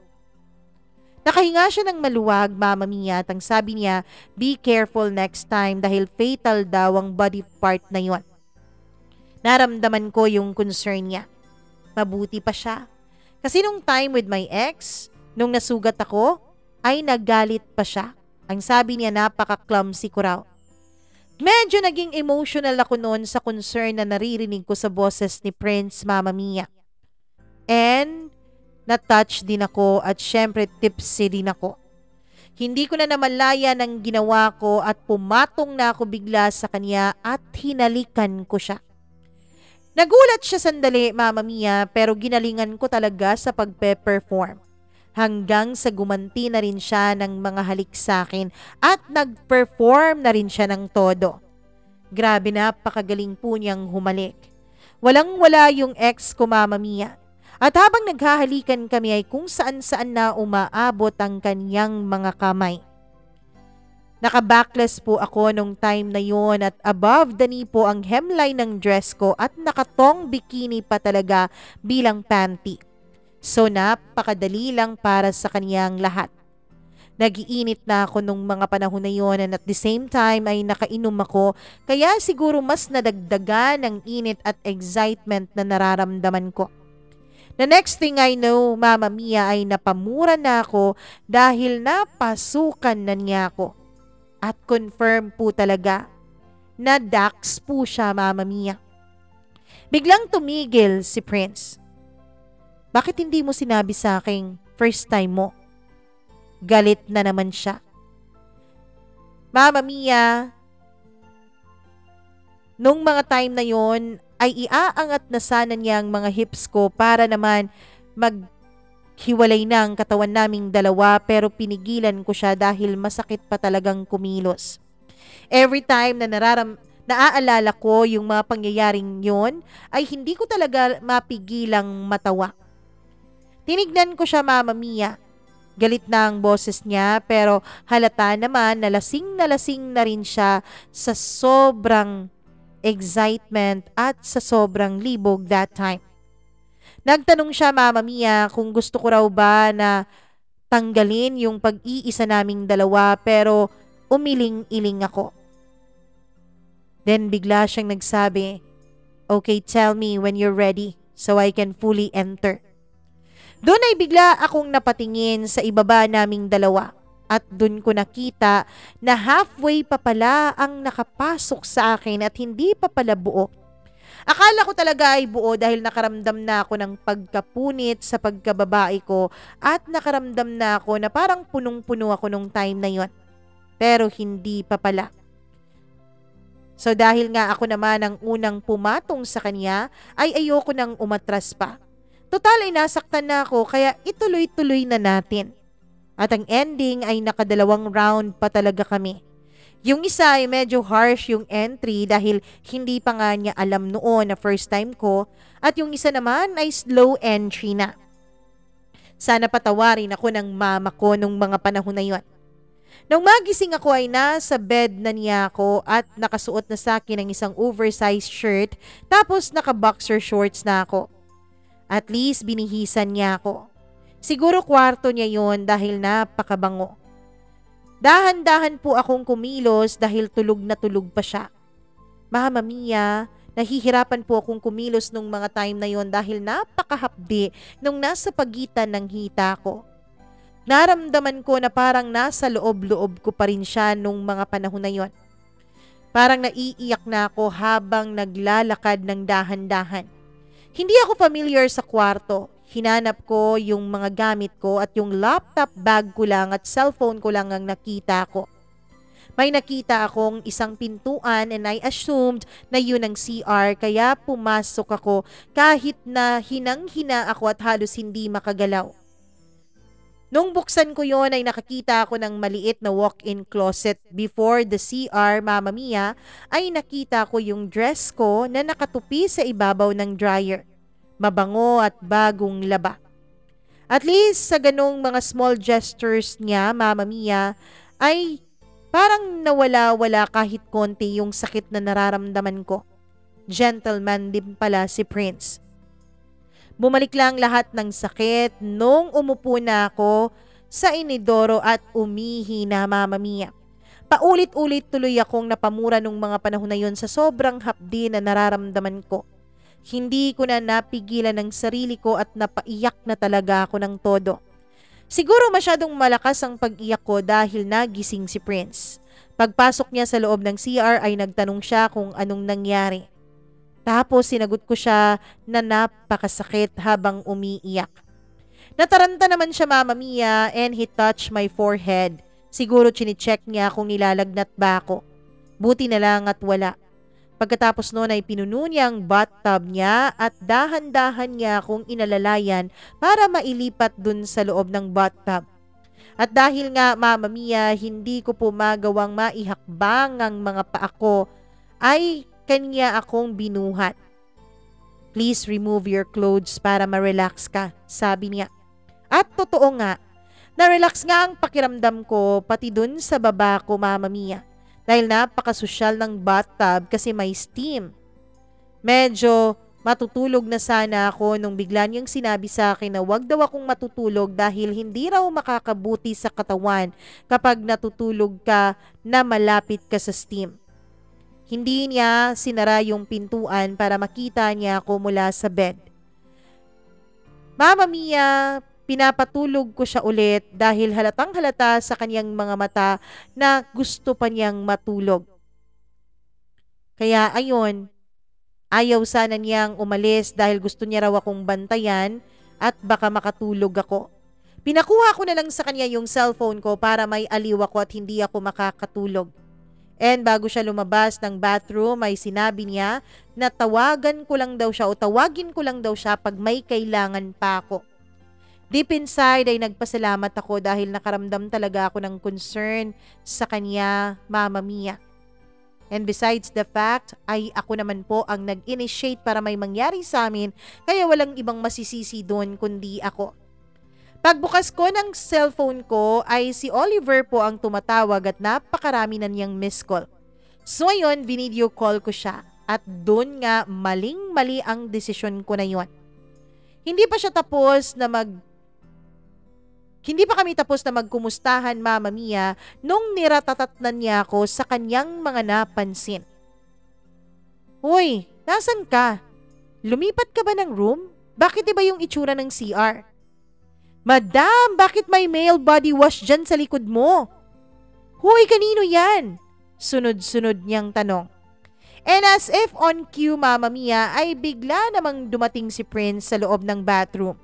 Nakahinga siya ng maluwag, Mama Mia, at sabi niya, be careful next time dahil fatal daw ang body part na yon. Naramdaman ko yung concern niya. Mabuti pa siya. Kasi nung time with my ex, nung nasugat ako, ay nagalit pa siya. Ang sabi niya napaka-clumsy ko raw. Medyo naging emotional ako noon sa concern na naririnig ko sa boses ni Prince Mama Mia. And na-touch din ako at syempre tipsy din ako. Hindi ko na namalaya ng ginawa ko at pumatong na ako bigla sa kanya at hinalikan ko siya. Nagulat siya sandali, Mama Mia, pero ginalingan ko talaga sa pagpe-perform hanggang sa gumanti na rin siya ng mga halik sa akin at nag-perform na rin siya ng todo. Grabe na, pakagaling po niyang humalik. Walang-wala yung ex ko Mama Mia. At habang naghahalikan kami ay kung saan-saan na umaabot ang kanyang mga kamay. Naka-backless po ako nung time na yon at above the knee po ang hemline ng dress ko at nakatong bikini pa talaga bilang panty. So napakadali lang para sa kaniyang lahat. Nagiinit na ako nung mga panahon na yon and at the same time ay nakainom ako kaya siguro mas nadagdagan ng init at excitement na nararamdaman ko. The next thing I know, Mama Mia ay napamura na ako dahil napasukan na niya ako. At confirm po talaga na Dax po siya, Mama Mia. Biglang tumigil si Prince. Bakit hindi mo sinabi sa akin first time mo? Galit na naman siya. Mama Mia, nung mga time na yon ay iaangat na sana niya ang mga hips ko para naman maghiwalay na ang katawan naming dalawa pero pinigilan ko siya dahil masakit pa talagang kumilos. Every time na nararam naaalala ko yung mga pangyayaring yon ay hindi ko talaga mapigilang matawa. Tinignan ko siya Mama Mia. Galit na ang boses niya pero halata naman na lasing na lasing na rin siya sa sobrang excitement at sa sobrang libog that time. Nagtanong siya Mama Mia kung gusto ko raw ba na tanggalin yung pag-iisa naming dalawa pero umiling-iling ako. Then bigla siyang nagsabi, Okay, tell me when you're ready so I can fully enter. Doon ay bigla akong napatingin sa ibaba naming dalawa. At dun ko nakita na halfway pa pala ang nakapasok sa akin at hindi pa pala buo. Akala ko talaga ay buo dahil nakaramdam na ako ng pagkapunit sa pagkababae ko at nakaramdam na ako na parang punong-puno ako nung time na yon. Pero hindi pa pala. So dahil nga ako naman ang unang pumatong sa kanya, ay ayoko nang umatras pa. Total ay nasaktan na ako kaya ituloy-tuloy na natin. At ang ending ay nakadalawang round pa talaga kami. Yung isa ay medyo harsh yung entry dahil hindi pa nga niya alam noon na first time ko at yung isa naman ay slow entry na. Sana patawarin ako ng mama ko nung mga panahon na yon. Nung magising ako ay nasa bed na niya ako at nakasuot na sa akin ng isang oversized shirt tapos naka-boxer shorts na ako. At least binihisan niya ako. Siguro kwarto niya yon dahil napakabango. Dahan-dahan po akong kumilos dahil tulog na tulog pa siya. Mama Mia, nahihirapan po akong kumilos nung mga time na yon dahil napakahapdi nung nasa pagitan ng hita ko. Naramdaman ko na parang nasa loob-loob ko pa rin siya nung mga panahon na yon. Parang naiiyak na ako habang naglalakad ng dahan-dahan. Hindi ako familiar sa kwarto Hinanap ko yung mga gamit ko at yung laptop bag ko lang at cellphone ko lang ang nakita ko. May nakita akong isang pintuan and I assumed na yun ang CR kaya pumasok ako kahit na hinang-hina ako at halos hindi makagalaw. Nung buksan ko yon ay nakakita ako ng maliit na walk-in closet before the CR Mama Mia ay nakita ko yung dress ko na nakatupi sa ibabaw ng dryer mabango at bagong laba. At least sa ganong mga small gestures niya, Mama Mia, ay parang nawala-wala kahit konti yung sakit na nararamdaman ko. Gentleman din pala si Prince. Bumalik lang lahat ng sakit nung umupo na ako sa inidoro at umihi na Mama Mia. Paulit-ulit tuloy akong napamura nung mga panahon na yon sa sobrang hapdi na nararamdaman ko. Hindi ko na napigilan ng sarili ko at napaiyak na talaga ako ng todo. Siguro masyadong malakas ang pag-iyak ko dahil nagising si Prince. Pagpasok niya sa loob ng CR ay nagtanong siya kung anong nangyari. Tapos sinagot ko siya na napakasakit habang umiiyak. Nataranta naman siya mama Mia and he touched my forehead. Siguro chine-check niya kung nilalagnat ba ako. Buti na lang at wala. Pagkatapos noon ay pinuno niya ang bathtub niya at dahan-dahan niya akong inalalayan para mailipat dun sa loob ng bathtub. At dahil nga Mama Mia, hindi ko po magawang maihakbang ang mga paa ko, ay kanya akong binuhat. Please remove your clothes para ma-relax ka, sabi niya. At totoo nga, na-relax nga ang pakiramdam ko pati dun sa baba ko Mama Mia dahil napakasosyal ng bathtub kasi may steam. Medyo matutulog na sana ako nung bigla niyang sinabi sa akin na wag daw akong matutulog dahil hindi raw makakabuti sa katawan kapag natutulog ka na malapit ka sa steam. Hindi niya sinara yung pintuan para makita niya ako mula sa bed. Mama Mia, pinapatulog ko siya ulit dahil halatang halata sa kanyang mga mata na gusto pa niyang matulog. Kaya ayon, ayaw sana niyang umalis dahil gusto niya raw akong bantayan at baka makatulog ako. Pinakuha ko na lang sa kanya yung cellphone ko para may aliw ako at hindi ako makakatulog. And bago siya lumabas ng bathroom ay sinabi niya na tawagan ko lang daw siya o tawagin ko lang daw siya pag may kailangan pa ako. Deep inside ay nagpasalamat ako dahil nakaramdam talaga ako ng concern sa kanya, Mama Mia. And besides the fact, ay ako naman po ang nag-initiate para may mangyari sa amin kaya walang ibang masisisi doon kundi ako. Pagbukas ko ng cellphone ko ay si Oliver po ang tumatawag at napakarami na niyang miss call. So ayun, video call ko siya at doon nga maling-mali ang desisyon ko na yon. Hindi pa siya tapos na mag hindi pa kami tapos na magkumustahan Mama Mia nung niratatatnan niya ako sa kanyang mga napansin. Hoy, nasan ka? Lumipat ka ba ng room? Bakit iba yung itsura ng CR? Madam, bakit may male body wash dyan sa likod mo? Hoy, kanino yan? Sunod-sunod niyang tanong. And as if on cue, Mama Mia, ay bigla namang dumating si Prince sa loob ng bathroom.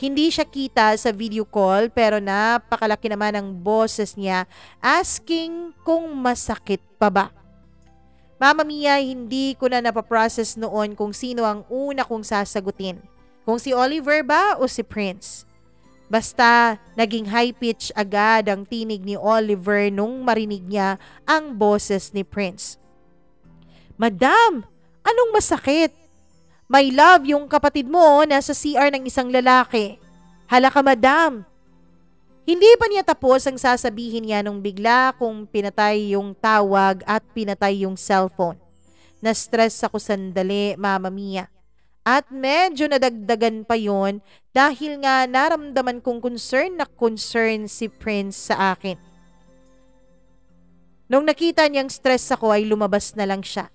Hindi siya kita sa video call pero napakalaki naman ang boses niya asking kung masakit pa ba. Mama Mia, hindi ko na napaprocess noon kung sino ang una kong sasagutin. Kung si Oliver ba o si Prince. Basta naging high pitch agad ang tinig ni Oliver nung marinig niya ang boses ni Prince. Madam, anong masakit? My love, yung kapatid mo nasa CR ng isang lalaki. Hala ka madam. Hindi pa niya tapos ang sasabihin niya nung bigla kung pinatay yung tawag at pinatay yung cellphone. Na-stress ako sandali, mama mia. At medyo nadagdagan pa yon dahil nga naramdaman kong concern na concern si Prince sa akin. Nung nakita niyang stress ako ay lumabas na lang siya.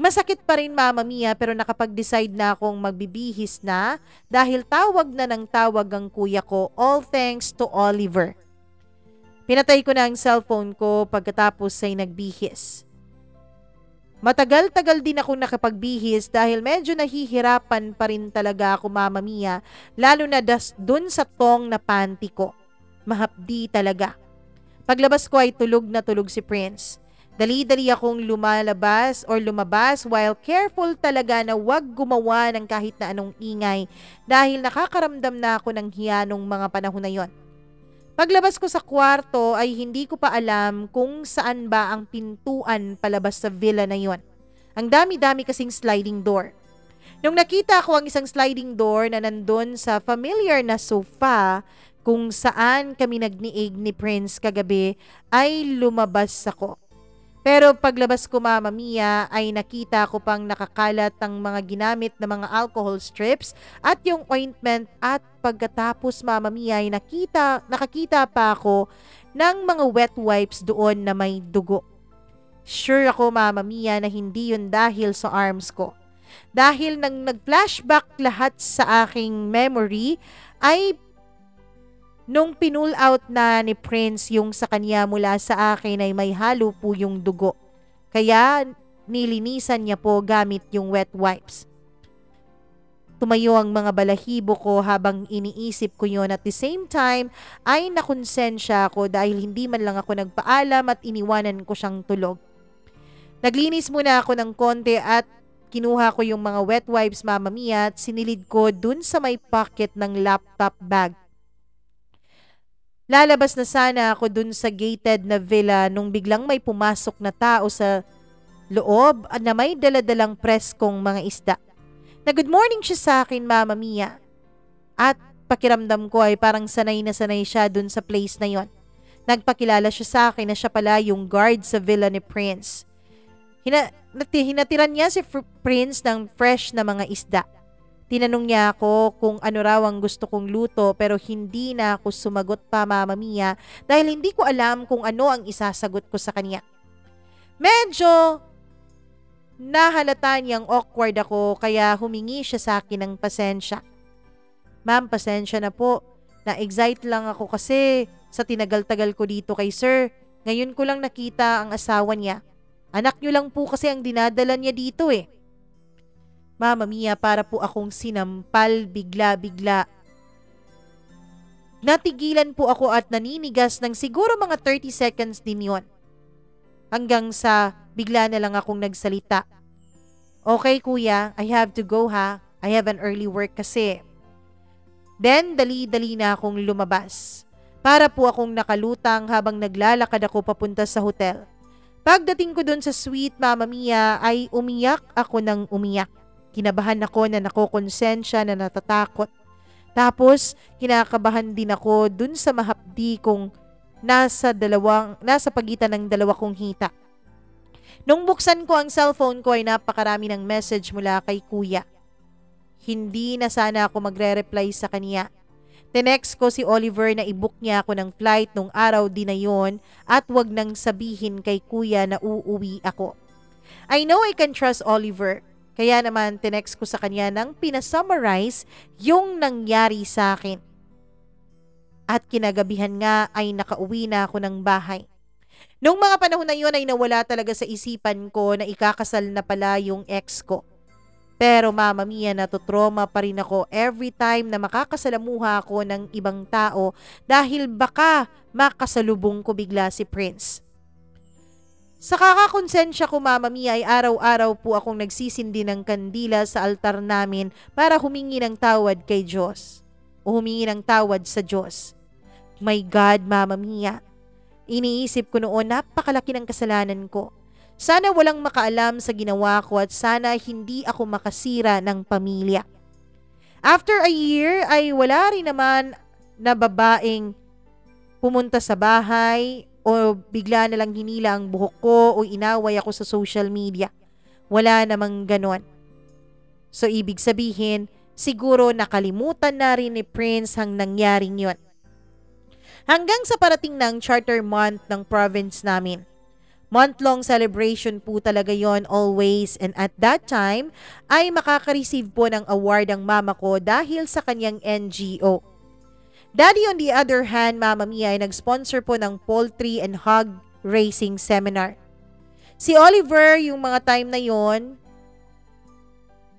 Masakit pa rin mama Mia pero nakapag-decide na akong magbibihis na dahil tawag na ng tawag ang kuya ko all thanks to Oliver. Pinatay ko na ang cellphone ko pagkatapos ay nagbihis. Matagal-tagal din ako nakapagbihis dahil medyo nahihirapan pa rin talaga ako mama Mia, lalo na das dun sa tong na panty ko. Mahapdi talaga. Paglabas ko ay tulog na tulog si Prince. Dali-dali akong lumalabas or lumabas while careful talaga na wag gumawa ng kahit na anong ingay dahil nakakaramdam na ako ng hiya nung mga panahon na yon. Paglabas ko sa kwarto ay hindi ko pa alam kung saan ba ang pintuan palabas sa villa na yon. Ang dami-dami kasing sliding door. Nung nakita ko ang isang sliding door na nandun sa familiar na sofa kung saan kami nagniig ni Prince kagabi ay lumabas ako. Pero paglabas ko mama Mia ay nakita ko pang nakakalat ang mga ginamit na mga alcohol strips at yung ointment at pagkatapos mama Mia ay nakita, nakakita pa ako ng mga wet wipes doon na may dugo. Sure ako mama Mia na hindi yun dahil sa arms ko. Dahil nang nag-flashback lahat sa aking memory ay Nung pinull out na ni Prince yung sa kanya mula sa akin ay may halo po yung dugo. Kaya nilinisan niya po gamit yung wet wipes. Tumayo ang mga balahibo ko habang iniisip ko yon at the same time ay nakonsensya ako dahil hindi man lang ako nagpaalam at iniwanan ko siyang tulog. Naglinis muna ako ng konti at kinuha ko yung mga wet wipes mama Mia at sinilid ko dun sa may pocket ng laptop bag Lalabas na sana ako dun sa gated na villa nung biglang may pumasok na tao sa loob na may daladalang preskong mga isda. Na good morning siya sa akin, Mama Mia. At pakiramdam ko ay parang sanay na sanay siya dun sa place na yon. Nagpakilala siya sa akin na siya pala yung guard sa villa ni Prince. Hina, hinatiran niya si Prince ng fresh na mga isda. Tinanong niya ako kung ano raw ang gusto kong luto pero hindi na ako sumagot pa mama Mia dahil hindi ko alam kung ano ang isasagot ko sa kanya. Medyo nahalata niyang awkward ako kaya humingi siya sa akin ng pasensya. Ma'am, pasensya na po. Na-excite lang ako kasi sa tinagal-tagal ko dito kay sir. Ngayon ko lang nakita ang asawa niya. Anak niyo lang po kasi ang dinadala niya dito eh. Mama Mia, para po akong sinampal bigla-bigla. Natigilan po ako at naninigas ng siguro mga 30 seconds din yon. Hanggang sa bigla na lang akong nagsalita. Okay kuya, I have to go ha. I have an early work kasi. Then dali-dali na akong lumabas. Para po akong nakalutang habang naglalakad ako papunta sa hotel. Pagdating ko dun sa suite, Mama Mia, ay umiyak ako ng umiyak. Kinabahan ako na nakokonsensya na natatakot. Tapos, kinakabahan din ako dun sa mahapdi kong nasa dalawang nasa pagitan ng dalawa kong hita. Nung buksan ko ang cellphone ko ay napakarami ng message mula kay kuya. Hindi na sana ako magre-reply sa kanya. Tinext ko si Oliver na i-book niya ako ng flight nung araw din na yon at wag nang sabihin kay kuya na uuwi ako. I know I can trust Oliver kaya naman, tinext ko sa kanya nang pinasummarize yung nangyari sa akin. At kinagabihan nga ay nakauwi na ako ng bahay. Nung mga panahon na yun ay nawala talaga sa isipan ko na ikakasal na pala yung ex ko. Pero mama mia, natutroma pa rin ako every time na makakasalamuha ako ng ibang tao dahil baka makasalubong ko bigla si Prince. Sa kakakonsensya ko mama mia ay araw-araw po akong nagsisindi ng kandila sa altar namin para humingi ng tawad kay Diyos o humingi ng tawad sa Diyos. My God, mama mia, iniisip ko noon napakalaki ng kasalanan ko sana walang makaalam sa ginawa ko at sana hindi ako makasira ng pamilya. After a year ay wala rin naman na babaeng pumunta sa bahay o bigla na lang hinila ang buhok ko o inaway ako sa social media. Wala namang ganon. So ibig sabihin, siguro nakalimutan na rin ni Prince ang nangyaring yon. Hanggang sa parating ng charter month ng province namin. Month-long celebration po talaga yon always and at that time ay makaka-receive po ng award ang mama ko dahil sa kanyang NGO. Daddy on the other hand, Mama Mia ay nag-sponsor po ng poultry and hog racing seminar. Si Oliver, yung mga time na yon,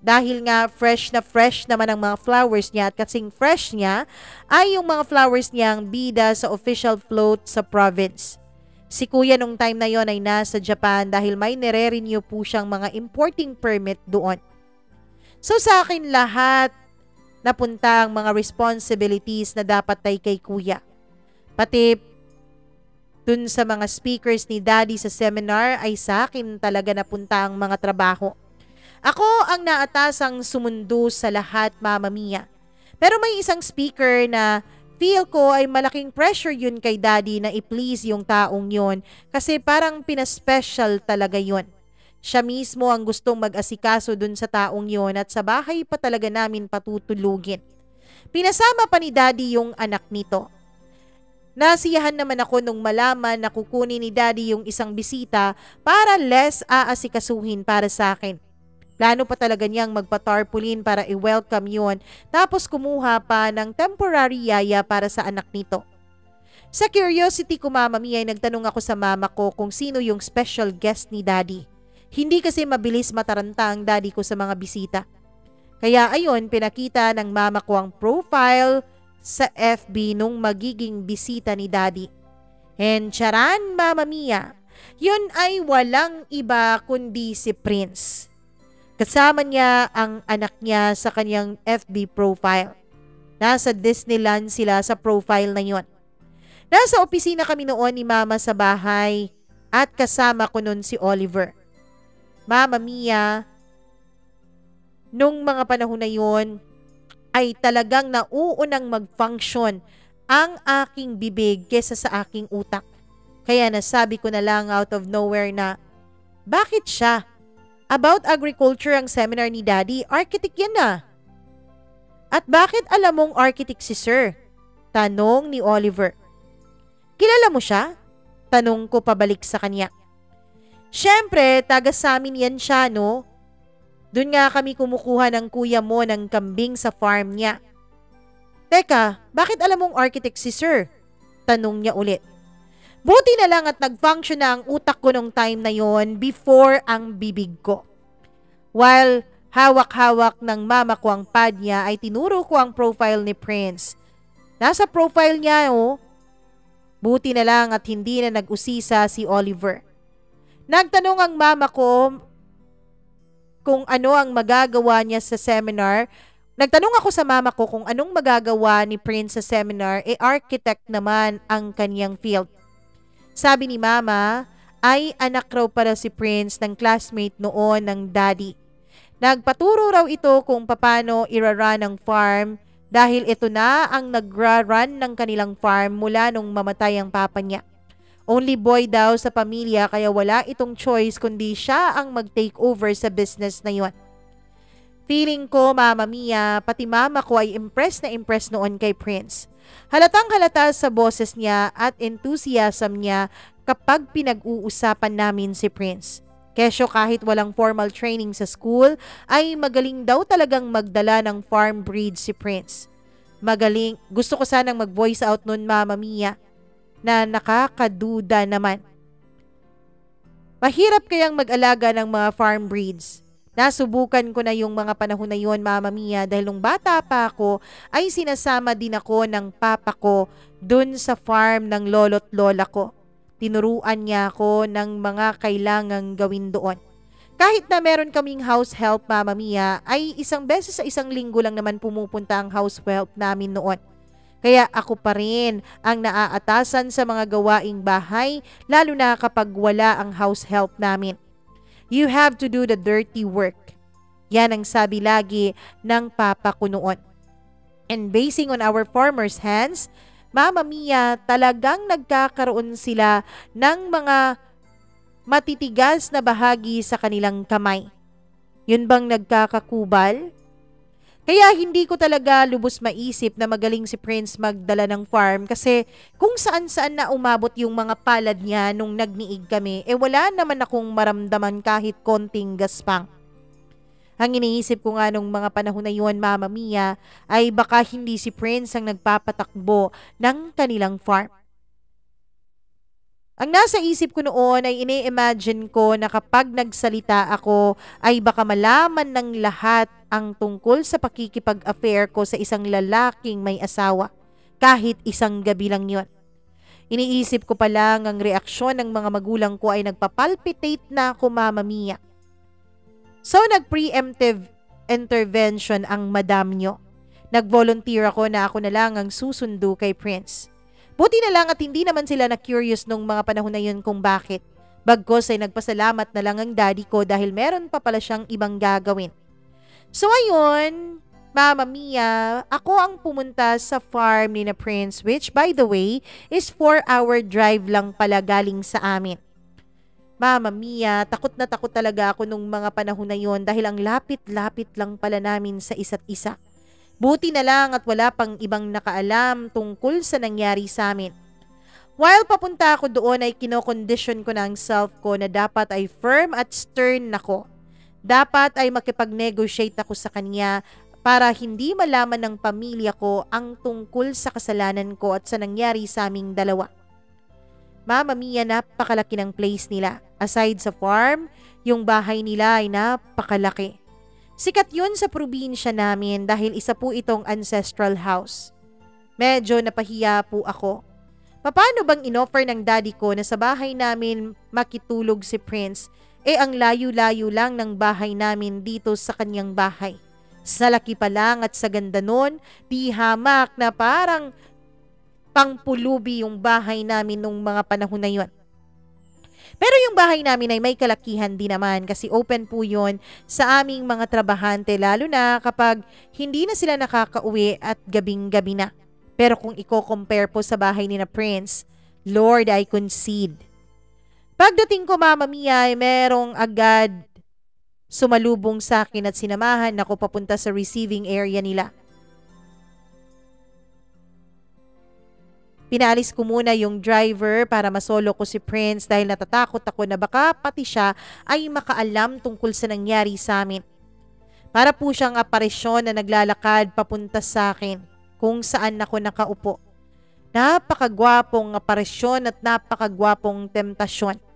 dahil nga fresh na fresh naman ang mga flowers niya at kasing fresh niya ay yung mga flowers niyang bida sa official float sa province. Si kuya nung time na yon ay nasa Japan dahil may nire-renew po siyang mga importing permit doon. So sa akin lahat napunta ang mga responsibilities na dapat ay kay kuya. Pati dun sa mga speakers ni daddy sa seminar ay sa akin talaga napunta ang mga trabaho. Ako ang naatasang sumundo sa lahat, Mama Mia. Pero may isang speaker na feel ko ay malaking pressure yun kay daddy na i-please yung taong yun kasi parang pinaspecial talaga yun. Siya mismo ang gustong mag-asikaso dun sa taong yon at sa bahay pa talaga namin patutulugin. Pinasama pa ni daddy yung anak nito. Nasiyahan naman ako nung malaman na kukunin ni daddy yung isang bisita para less aasikasuhin para sa akin. Plano pa talaga niyang magpa-tarpaulin para i-welcome yon tapos kumuha pa ng temporary yaya para sa anak nito. Sa curiosity ko mama Mia ay nagtanong ako sa mama ko kung sino yung special guest ni daddy. Hindi kasi mabilis mataranta ang daddy ko sa mga bisita. Kaya ayon pinakita ng mama ko ang profile sa FB nung magiging bisita ni daddy. And charan mama Mia, yun ay walang iba kundi si Prince. Kasama niya ang anak niya sa kanyang FB profile. Nasa Disneyland sila sa profile na yon. Nasa opisina kami noon ni Mama sa bahay at kasama ko noon si Oliver. Mama Mia, nung mga panahon na yon ay talagang nauunang mag-function ang aking bibig kesa sa aking utak. Kaya nasabi ko na lang out of nowhere na, bakit siya? About agriculture ang seminar ni Daddy, architect yan na. At bakit alam mong architect si Sir? Tanong ni Oliver. Kilala mo siya? Tanong ko pabalik sa kanya. Siyempre, taga sa amin yan siya, no? Doon nga kami kumukuha ng kuya mo ng kambing sa farm niya. Teka, bakit alam mong architect si Sir? Tanong niya ulit. Buti na lang at nag-function na ang utak ko nung time na yon before ang bibig ko. While hawak-hawak ng mama ko ang pad niya ay tinuro ko ang profile ni Prince. Nasa profile niya oh. Buti na lang at hindi na nag-usisa si Oliver. Nagtanong ang mama ko kung ano ang magagawa niya sa seminar Nagtanong ako sa mama ko kung anong magagawa ni Prince sa seminar, e architect naman ang kanyang field. Sabi ni Mama, ay anak raw para si Prince ng classmate noon ng daddy. Nagpaturo raw ito kung paano irarun ang farm dahil ito na ang nagra-run ng kanilang farm mula nung mamatay ang papa niya. Only boy daw sa pamilya kaya wala itong choice kundi siya ang mag-take over sa business na yon. Feeling ko, Mama Mia, pati mama ko ay impressed na impressed noon kay Prince. Halatang halata sa boses niya at enthusiasm niya kapag pinag-uusapan namin si Prince. Kesyo kahit walang formal training sa school, ay magaling daw talagang magdala ng farm breed si Prince. magaling. Gusto ko sanang mag-voice out nun, Mama Mia, na nakakaduda naman. Mahirap kayang mag-alaga ng mga farm breeds. Nasubukan ko na yung mga panahon na yon, Mama Mia, dahil nung bata pa ako ay sinasama din ako ng papa ko dun sa farm ng lolo't lola ko. Tinuruan niya ako ng mga kailangang gawin doon. Kahit na meron kaming house help, Mama Mia, ay isang beses sa isang linggo lang naman pumupunta ang house help namin noon. Kaya ako pa rin ang naaatasan sa mga gawaing bahay, lalo na kapag wala ang house help namin. You have to do the dirty work. Yan ang sabi lagi ng papa ko noon. And basing on our farmers' hands, Mama Mia, talagang nagkakaroon sila ng mga matitigas na bahagi sa kanilang kamay. Yun bang nagkakakubal? Kaya hindi ko talaga lubos maisip na magaling si Prince magdala ng farm kasi kung saan saan na umabot yung mga palad niya nung nagniig kami, eh wala naman akong maramdaman kahit konting gaspang. Ang iniisip ko nga nung mga panahon na yun, Mama Mia, ay baka hindi si Prince ang nagpapatakbo ng kanilang farm. Ang nasa isip ko noon ay ini-imagine ko na kapag nagsalita ako ay baka malaman ng lahat ang tungkol sa pakikipag-affair ko sa isang lalaking may asawa kahit isang gabi lang yon. Iniisip ko pa lang ang reaksyon ng mga magulang ko ay nagpapalpitate na ako mama. So nag-preemptive intervention ang madam nyo. Nag-volunteer ako na ako na lang ang susundo kay Prince. Buti na lang at hindi naman sila na curious nung mga panahon na yun kung bakit. Bagkos ay nagpasalamat na lang ang daddy ko dahil meron pa pala siyang ibang gagawin. So ayun, Mama Mia, ako ang pumunta sa farm ni na Prince which by the way is 4 hour drive lang pala galing sa amin. Mama Mia, takot na takot talaga ako nung mga panahon na yon dahil ang lapit-lapit lang pala namin sa isa't isa. Buti na lang at wala pang ibang nakaalam tungkol sa nangyari sa amin. While papunta ako doon ay kinokondisyon ko na ang self ko na dapat ay firm at stern ako. Dapat ay makipag-negotiate ako sa kanya para hindi malaman ng pamilya ko ang tungkol sa kasalanan ko at sa nangyari sa aming dalawa. Mama Mia, napakalaki ng place nila. Aside sa farm, yung bahay nila ay napakalaki. Sikat yun sa probinsya namin dahil isa po itong ancestral house. Medyo napahiya po ako. Paano bang inoffer ng daddy ko na sa bahay namin makitulog si Prince eh ang layo-layo lang ng bahay namin dito sa kanyang bahay. Sa laki pa lang at sa ganda nun, di hamak na parang pangpulubi yung bahay namin nung mga panahon na yon. Pero yung bahay namin ay may kalakihan din naman kasi open po yon sa aming mga trabahante lalo na kapag hindi na sila nakakauwi at gabing-gabi na. Pero kung i-compare po sa bahay ni na Prince, Lord, I concede. Pagdating ko, Mama Mia, ay merong agad sumalubong sa akin at sinamahan ako papunta sa receiving area nila. Pinalis ko muna yung driver para masolo ko si Prince dahil natatakot ako na baka pati siya ay makaalam tungkol sa nangyari sa amin. Para po siyang aparisyon na naglalakad papunta sa akin kung saan ako nakaupo. Napakagwapong aparisyon at napakagwapong temptasyon.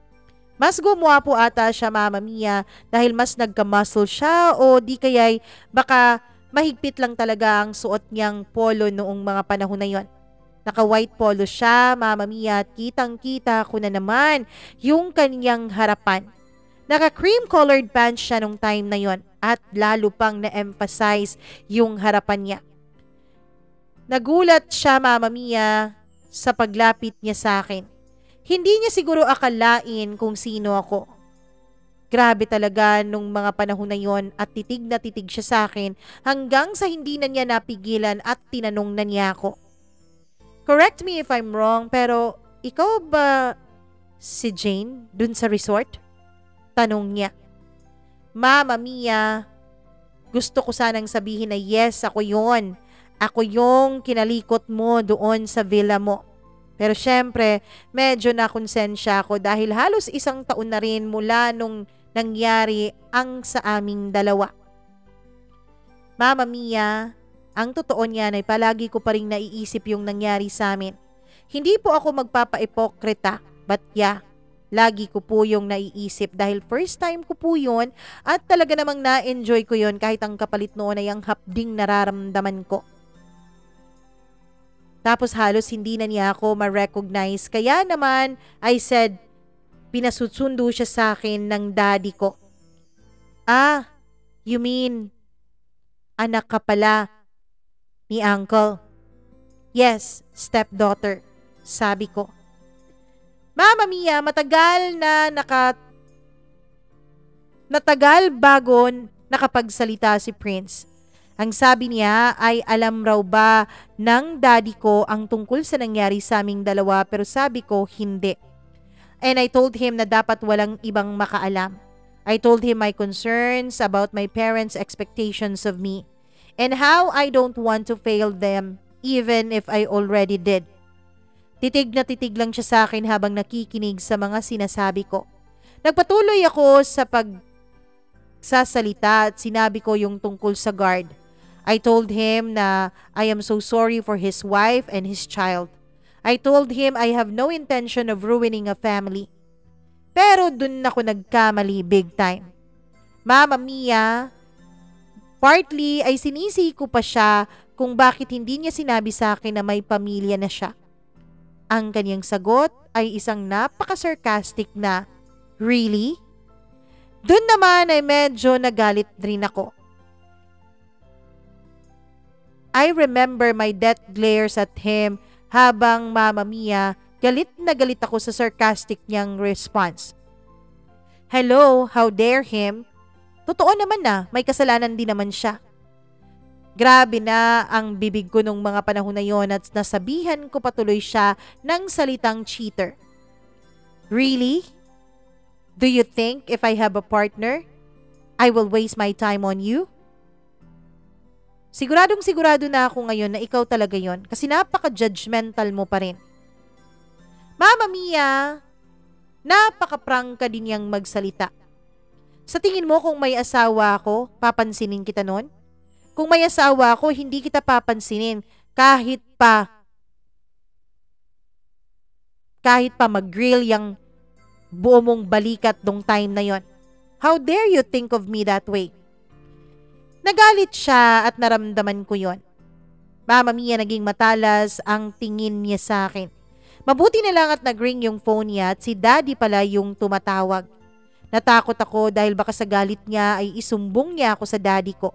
Mas gumawa po ata siya Mama Mia dahil mas nagka-muscle siya o di kaya'y baka mahigpit lang talaga ang suot niyang polo noong mga panahon na yon. Naka-white polo siya, Mama Mia, at kitang-kita ko na naman yung kanyang harapan. Naka-cream colored pants siya nung time na yon at lalo pang na-emphasize yung harapan niya. Nagulat siya, Mama Mia, sa paglapit niya sa akin. Hindi niya siguro akalain kung sino ako. Grabe talaga nung mga panahon na yon at titig na titig siya sa akin hanggang sa hindi na niya napigilan at tinanong na niya ako. Correct me if I'm wrong, pero ikaw ba si Jane dun sa resort? Tanong niya. Mama Mia, gusto ko sanang sabihin na yes, ako yon. Ako yung kinalikot mo doon sa villa mo. Pero syempre, medyo nakonsensya ako dahil halos isang taon na rin mula nung nangyari ang sa aming dalawa. Mama Mia, Ang totoo niyan ay palagi ko pa rin naiisip yung nangyari sa amin. Hindi po ako magpapaipokrita, but yeah, lagi ko po yung naiisip dahil first time ko po yun at talaga namang na-enjoy ko yun kahit ang kapalit noon ay ang hapding nararamdaman ko. Tapos halos hindi na niya ako ma-recognize. Kaya naman, I said, pinasusundo siya sa akin ng daddy ko. Ah, you mean, anak ka pala ni uncle? Yes, stepdaughter, sabi ko. Mama Mia, matagal na naka natagal bago nakapagsalita si Prince. Ang sabi niya ay alam raw ba ng daddy ko ang tungkol sa nangyari sa aming dalawa pero sabi ko hindi. And I told him na dapat walang ibang makaalam. I told him my concerns about my parents' expectations of me and how I don't want to fail them even if I already did. Titig na titig lang siya sa akin habang nakikinig sa mga sinasabi ko. Nagpatuloy ako sa pagsasalita at sinabi ko yung tungkol sa guard. I told him na I am so sorry for his wife and his child. I told him I have no intention of ruining a family. Pero dun ako nagkamali big time. Mama Mia, partly ay sinisi ko pa siya kung bakit hindi niya sinabi sa akin na may pamilya na siya. Ang kanyang sagot ay isang napaka-sarcastic na, Really? Doon naman ay medyo nagalit rin ako. I remember my death glares at him habang Mama Mia, galit na galit ako sa sarcastic niyang response. Hello, how dare him? Totoo naman na, may kasalanan din naman siya. Grabe na ang bibig ko nung mga panahon na yon at nasabihan ko patuloy siya ng salitang cheater. Really? Do you think if I have a partner, I will waste my time on you? Siguradong sigurado na ako ngayon na ikaw talaga yon kasi napaka-judgmental mo pa rin. Mama Mia, napaka-prangka din niyang magsalita. Sa tingin mo kung may asawa ako, papansinin kita nun? Kung may asawa ako, hindi kita papansinin kahit pa kahit pa mag-grill yung buo mong balikat dong time na yon. How dare you think of me that way? Nagalit siya at naramdaman ko yon. Mama Mia naging matalas ang tingin niya sa akin. Mabuti na lang at nagring yung phone niya at si daddy pala yung tumatawag. Natakot ako dahil baka sa galit niya ay isumbong niya ako sa daddy ko.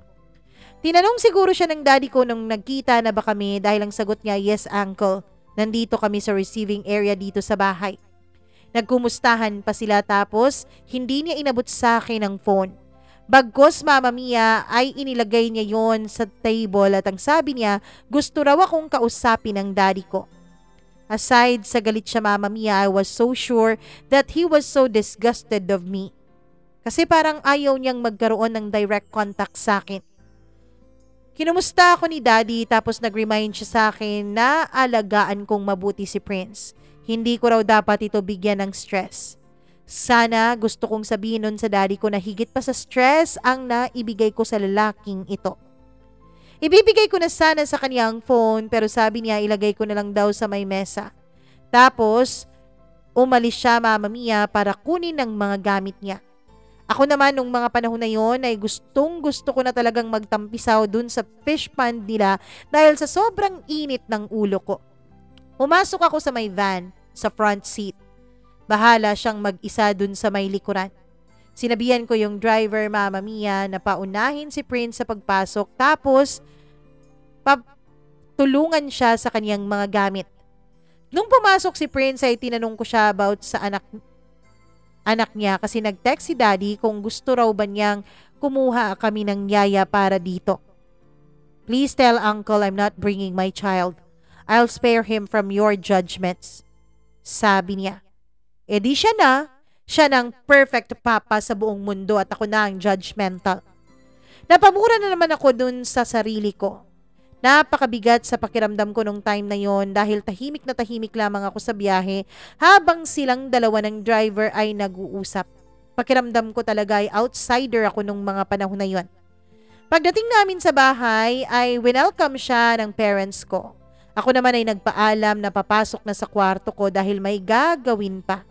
Tinanong siguro siya ng daddy ko nung nagkita na ba kami dahil ang sagot niya, yes uncle, nandito kami sa receiving area dito sa bahay. Nagkumustahan pa sila tapos hindi niya inabot sa akin ang phone. Bagkos Mama Mia ay inilagay niya yon sa table at ang sabi niya gusto raw akong kausapin ng daddy ko. Aside sa galit siya Mama Mia, I was so sure that he was so disgusted of me. Kasi parang ayaw niyang magkaroon ng direct contact sa akin. Kinumusta ako ni Daddy tapos nag-remind siya sa akin na alagaan kong mabuti si Prince. Hindi ko raw dapat ito bigyan ng stress. Sana gusto kong sabihin nun sa daddy ko na higit pa sa stress ang naibigay ko sa lalaking ito. Ibibigay ko na sana sa kanyang phone pero sabi niya ilagay ko na lang daw sa may mesa. Tapos, umalis siya mama Mia para kunin ang mga gamit niya. Ako naman nung mga panahon na yon ay gustong gusto ko na talagang magtampisaw dun sa fish pond nila dahil sa sobrang init ng ulo ko. Pumasok ako sa may van, sa front seat. Bahala siyang mag-isa dun sa may likuran. Sinabihan ko yung driver, Mama Mia, na paunahin si Prince sa pagpasok tapos tulungan siya sa kanyang mga gamit. Nung pumasok si Prince ay tinanong ko siya about sa anak anak niya kasi nag-text si daddy kung gusto raw ba niyang kumuha kami ng yaya para dito. Please tell uncle I'm not bringing my child. I'll spare him from your judgments. Sabi niya. E di siya na, siya ng perfect papa sa buong mundo at ako na ang judgmental. Napamura na naman ako dun sa sarili ko. Napakabigat sa pakiramdam ko nung time na yon dahil tahimik na tahimik lamang ako sa biyahe habang silang dalawa ng driver ay nag-uusap. Pakiramdam ko talaga ay outsider ako nung mga panahon na yon. Pagdating namin sa bahay ay welcome siya ng parents ko. Ako naman ay nagpaalam na papasok na sa kwarto ko dahil may gagawin pa.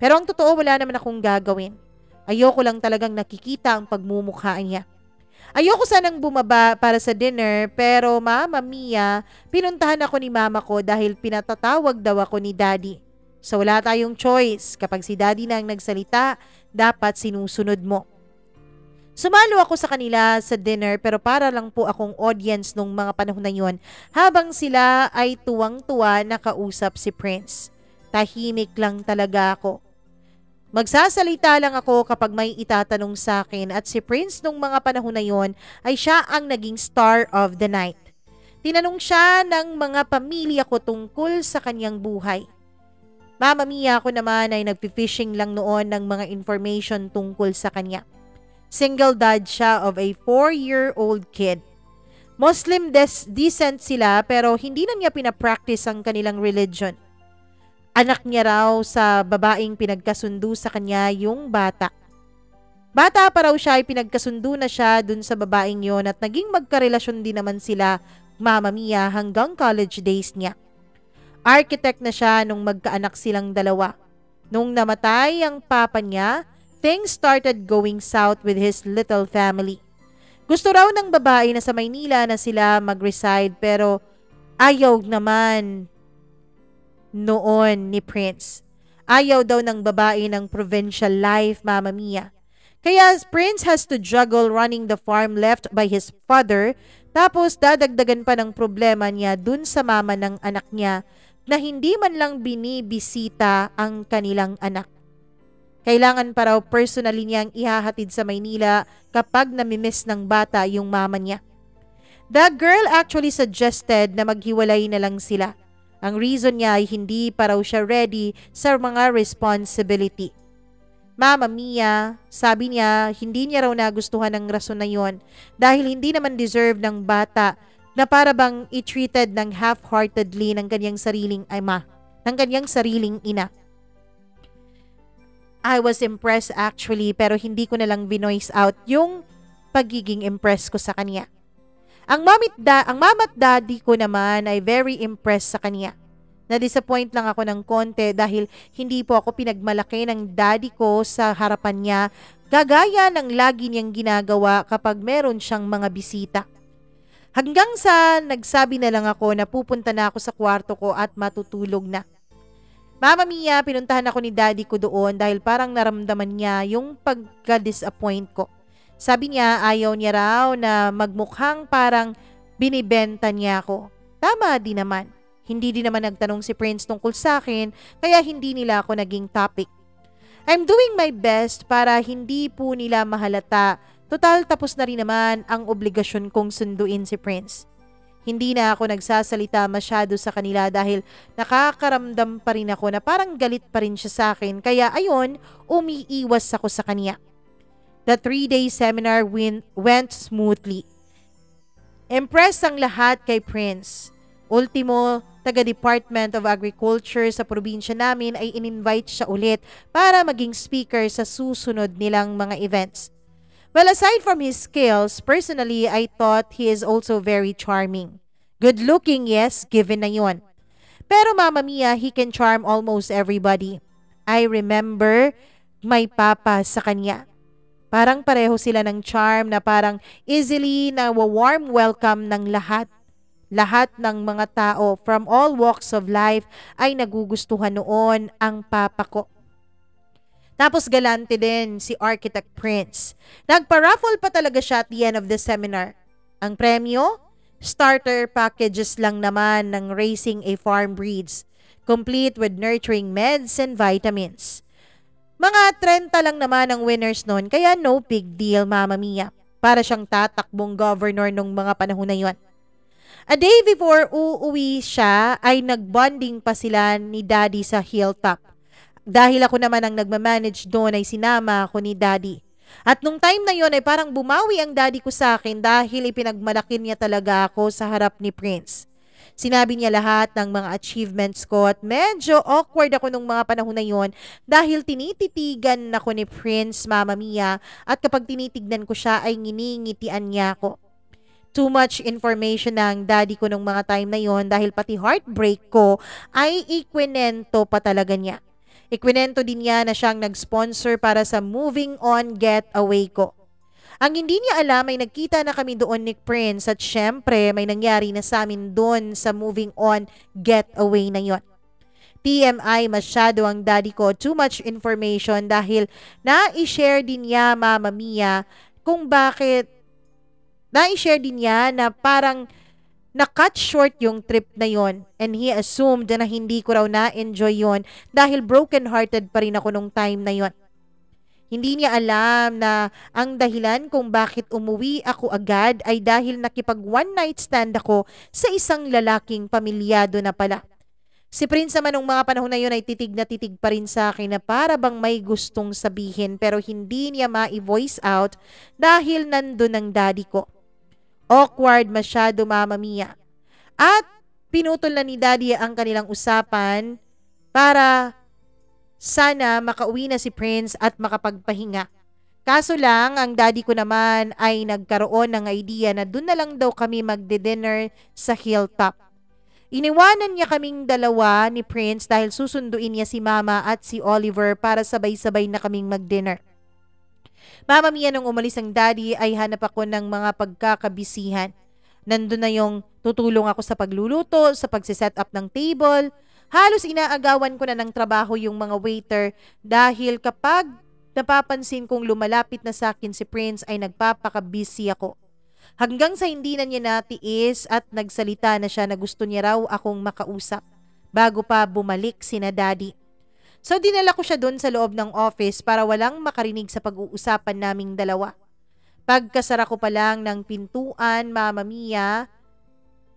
Pero ang totoo wala naman akong gagawin. Ayoko lang talagang nakikita ang pagmumukha niya. Ayoko sanang bumaba para sa dinner pero mama Mia, pinuntahan ako ni mama ko dahil pinatatawag daw ako ni daddy. So wala tayong choice. Kapag si daddy na ang nagsalita, dapat sinusunod mo. Sumalo ako sa kanila sa dinner pero para lang po akong audience nung mga panahon na yon habang sila ay tuwang-tuwa nakausap si Prince. Tahimik lang talaga ako. Magsasalita lang ako kapag may itatanong sa akin at si Prince nung mga panahon na yon ay siya ang naging star of the night. Tinanong siya ng mga pamilya ko tungkol sa kanyang buhay. Mama Mia ako naman ay nagpi-fishing lang noon ng mga information tungkol sa kanya. Single dad siya of a 4-year-old kid. Muslim des- descent sila pero hindi na niya pinapractice ang kanilang religion. Anak niya raw sa babaeng pinagkasundo sa kanya yung bata. Bata pa raw siya ay pinagkasundo na siya dun sa babaeng yon at naging magkarelasyon din naman sila mama Mia hanggang college days niya. Architect na siya nung magkaanak silang dalawa. Nung namatay ang papa niya, things started going south with his little family. Gusto raw ng babae na sa Maynila na sila mag-reside pero ayaw naman noon ni Prince. Ayaw daw ng babae ng provincial life, Mama Mia. Kaya Prince has to juggle running the farm left by his father tapos dadagdagan pa ng problema niya dun sa mama ng anak niya na hindi man lang binibisita ang kanilang anak. Kailangan pa raw personally niyang ihahatid sa Maynila kapag namimiss ng bata yung mama niya. The girl actually suggested na maghiwalay na lang sila. Ang reason niya ay hindi pa raw siya ready sa mga responsibility. Mama Mia, sabi niya hindi niya raw nagustuhan ang rason na yon dahil hindi naman deserve ng bata na para bang i-treated ng half-heartedly ng kanyang sariling ama, ng kanyang sariling ina. I was impressed actually pero hindi ko na lang binoise out yung pagiging impressed ko sa kanya. Ang mamit da, ang mamat daddy ko naman ay very impressed sa kanya. Na-disappoint lang ako ng konti dahil hindi po ako pinagmalaki ng daddy ko sa harapan niya gagaya ng lagi niyang ginagawa kapag meron siyang mga bisita. Hanggang sa nagsabi na lang ako na pupunta na ako sa kwarto ko at matutulog na. Mama Mia, pinuntahan ako ni daddy ko doon dahil parang naramdaman niya yung pagka-disappoint ko. Sabi niya ayaw niya raw na magmukhang parang binibenta niya ako. Tama din naman. Hindi din naman nagtanong si Prince tungkol sa akin kaya hindi nila ako naging topic. I'm doing my best para hindi po nila mahalata. Total tapos na rin naman ang obligasyon kong sunduin si Prince. Hindi na ako nagsasalita masyado sa kanila dahil nakakaramdam pa rin ako na parang galit pa rin siya sa akin kaya ayon, umiiwas ako sa kanya. The three-day seminar win- went smoothly. Impressed ang lahat kay Prince. Ultimo, taga-Department of Agriculture sa probinsya namin ay in-invite siya ulit para maging speaker sa susunod nilang mga events. Well, aside from his skills, personally, I thought he is also very charming. Good looking, yes, given na yun. Pero mama mia, he can charm almost everybody. I remember my papa sa kanya. Parang pareho sila ng charm na parang easily na warm welcome ng lahat. Lahat ng mga tao from all walks of life ay nagugustuhan noon ang papa ko. Tapos galante din si Architect Prince. Nagpa-raffle pa talaga siya at the end of the seminar. Ang premyo? Starter packages lang naman ng Raising a Farm Breeds, complete with nurturing meds and vitamins. Mga 30 lang naman ang winners noon, kaya no big deal, Mama Mia. Para siyang tatakbong governor nung mga panahon na yon. A day before uuwi siya, ay nagbonding pa sila ni Daddy sa hilltop. Dahil ako naman ang nagmamanage doon ay sinama ako ni daddy. At nung time na yon ay parang bumawi ang daddy ko sa akin dahil ipinagmalaki niya talaga ako sa harap ni Prince. Sinabi niya lahat ng mga achievements ko at medyo awkward ako nung mga panahon na yon dahil tinititigan ako ni Prince Mama Mia at kapag tinitignan ko siya ay nginingitian niya ako. Too much information ng daddy ko nung mga time na yon dahil pati heartbreak ko ay ikwinento pa talaga niya. Ikwinento din niya na siyang nag-sponsor para sa Moving On Getaway ko. Ang hindi niya alam ay nagkita na kami doon ni Prince at syempre may nangyari na sa amin doon sa moving on getaway na yon. TMI masyado ang daddy ko, too much information dahil na-share din niya Mama Mia kung bakit na-share din niya na parang na-cut short yung trip na yon and he assumed na hindi ko raw na-enjoy yon dahil broken-hearted pa rin ako nung time na yon. Hindi niya alam na ang dahilan kung bakit umuwi ako agad ay dahil nakipag one night stand ako sa isang lalaking pamilyado na pala. Si Prince naman nung mga panahon na yun ay titig na titig pa rin sa akin na para bang may gustong sabihin pero hindi niya ma-voice out dahil nandun ang daddy ko. Awkward masyado mama Mia. At pinutol na ni daddy ang kanilang usapan para sana makauwi na si Prince at makapagpahinga. Kaso lang, ang daddy ko naman ay nagkaroon ng idea na doon na lang daw kami magde-dinner sa hilltop. Iniwanan niya kaming dalawa ni Prince dahil susunduin niya si Mama at si Oliver para sabay-sabay na kaming mag-dinner. Mama Mia nung umalis ang daddy ay hanap ako ng mga pagkakabisihan. Nandun na yung tutulong ako sa pagluluto, sa pagsiset up ng table, Halos inaagawan ko na ng trabaho yung mga waiter dahil kapag napapansin kong lumalapit na sa akin si Prince ay nagpapaka-busy ako. Hanggang sa hindi na niya natiis at nagsalita na siya na gusto niya raw akong makausap bago pa bumalik sina daddy. So dinala ko siya doon sa loob ng office para walang makarinig sa pag-uusapan naming dalawa. Pagkasara ko pa lang ng pintuan, Mama Mia,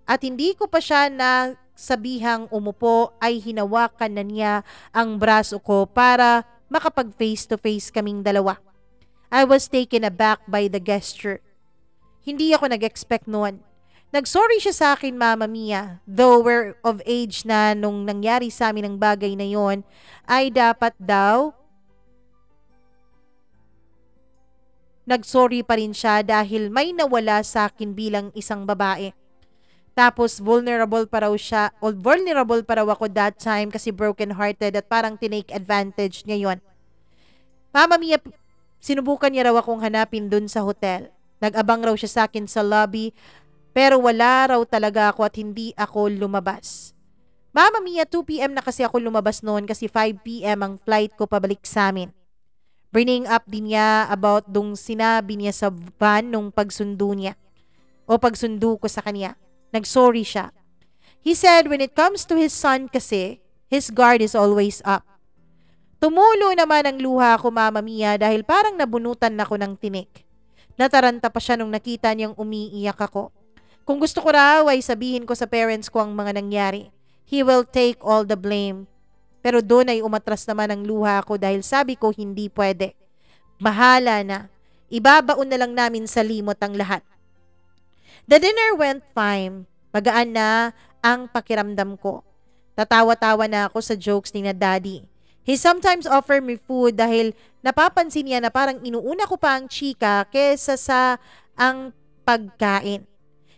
at hindi ko pa siya na sabihang umupo ay hinawakan na niya ang braso ko para makapag face to face kaming dalawa. I was taken aback by the gesture. Hindi ako nag-expect noon. Nagsorry siya sa akin, Mama Mia. Though we're of age na nung nangyari sa amin ang bagay na yon, ay dapat daw nagsorry pa rin siya dahil may nawala sa akin bilang isang babae. Tapos vulnerable pa raw siya, o vulnerable pa raw ako that time kasi broken hearted at parang tinake advantage niya yon. Mama Mia, sinubukan niya raw akong hanapin dun sa hotel. Nag-abang raw siya sa akin sa lobby pero wala raw talaga ako at hindi ako lumabas. Mama Mia, 2pm na kasi ako lumabas noon kasi 5pm ang flight ko pabalik sa amin. Bringing up din niya about dung sinabi niya sa van nung pagsundo niya o pagsundo ko sa kanya. Nagsorry siya. He said when it comes to his son kasi, his guard is always up. Tumulo naman ang luha ko, Mama Mia, dahil parang nabunutan ako ng tinik. Nataranta pa siya nung nakita niyang umiiyak ako. Kung gusto ko raw ay sabihin ko sa parents ko ang mga nangyari. He will take all the blame. Pero doon ay umatras naman ang luha ko dahil sabi ko hindi pwede. Mahala na. Ibabaon na lang namin sa limot ang lahat. The dinner went fine. Magaan na ang pakiramdam ko. Tatawa-tawa na ako sa jokes ni na daddy. He sometimes offer me food dahil napapansin niya na parang inuuna ko pa ang chika kesa sa ang pagkain.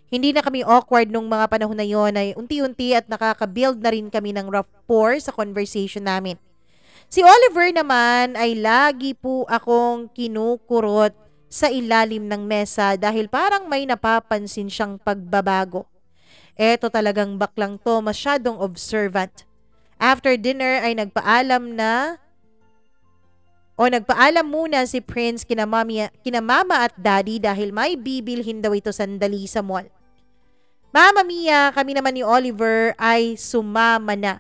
Hindi na kami awkward nung mga panahon na yon ay unti-unti at nakaka-build na rin kami ng rapport sa conversation namin. Si Oliver naman ay lagi po akong kinukurot sa ilalim ng mesa dahil parang may napapansin siyang pagbabago. Eto talagang baklang to masyadong observant. After dinner ay nagpaalam na o nagpaalam muna si Prince kina, mami, kina mama at daddy dahil may bibilhin daw ito sandali sa mall. Mama Mia, kami naman ni Oliver ay sumama na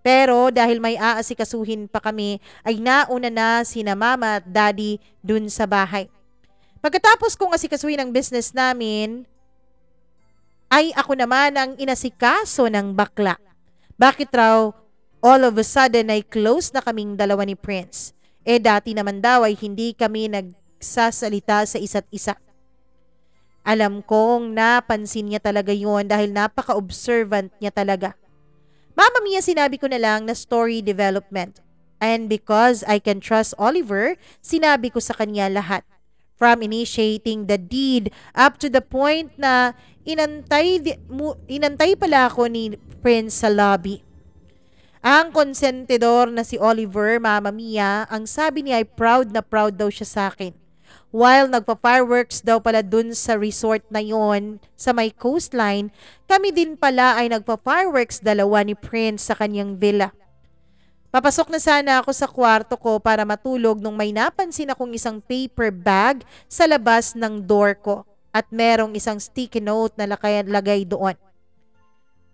pero dahil may aasikasuhin pa kami, ay nauna na sina mama at daddy dun sa bahay. Pagkatapos kong asikasuhin ang business namin, ay ako naman ang inasikaso ng bakla. Bakit raw all of a sudden ay close na kaming dalawa ni Prince? Eh dati naman daw ay hindi kami nagsasalita sa isa't isa. Alam kong napansin niya talaga yon dahil napaka-observant niya talaga. Mama Mia, sinabi ko na lang na story development. And because I can trust Oliver, sinabi ko sa kanya lahat. From initiating the deed up to the point na inantay, inantay pala ako ni Prince sa lobby. Ang konsentidor na si Oliver, Mama Mia, ang sabi niya ay proud na proud daw siya sa akin. While nagpa-fireworks daw pala dun sa resort na yon sa may coastline, kami din pala ay nagpa-fireworks dalawa ni Prince sa kanyang villa. Papasok na sana ako sa kwarto ko para matulog nung may napansin akong isang paper bag sa labas ng door ko at merong isang sticky note na lagay doon.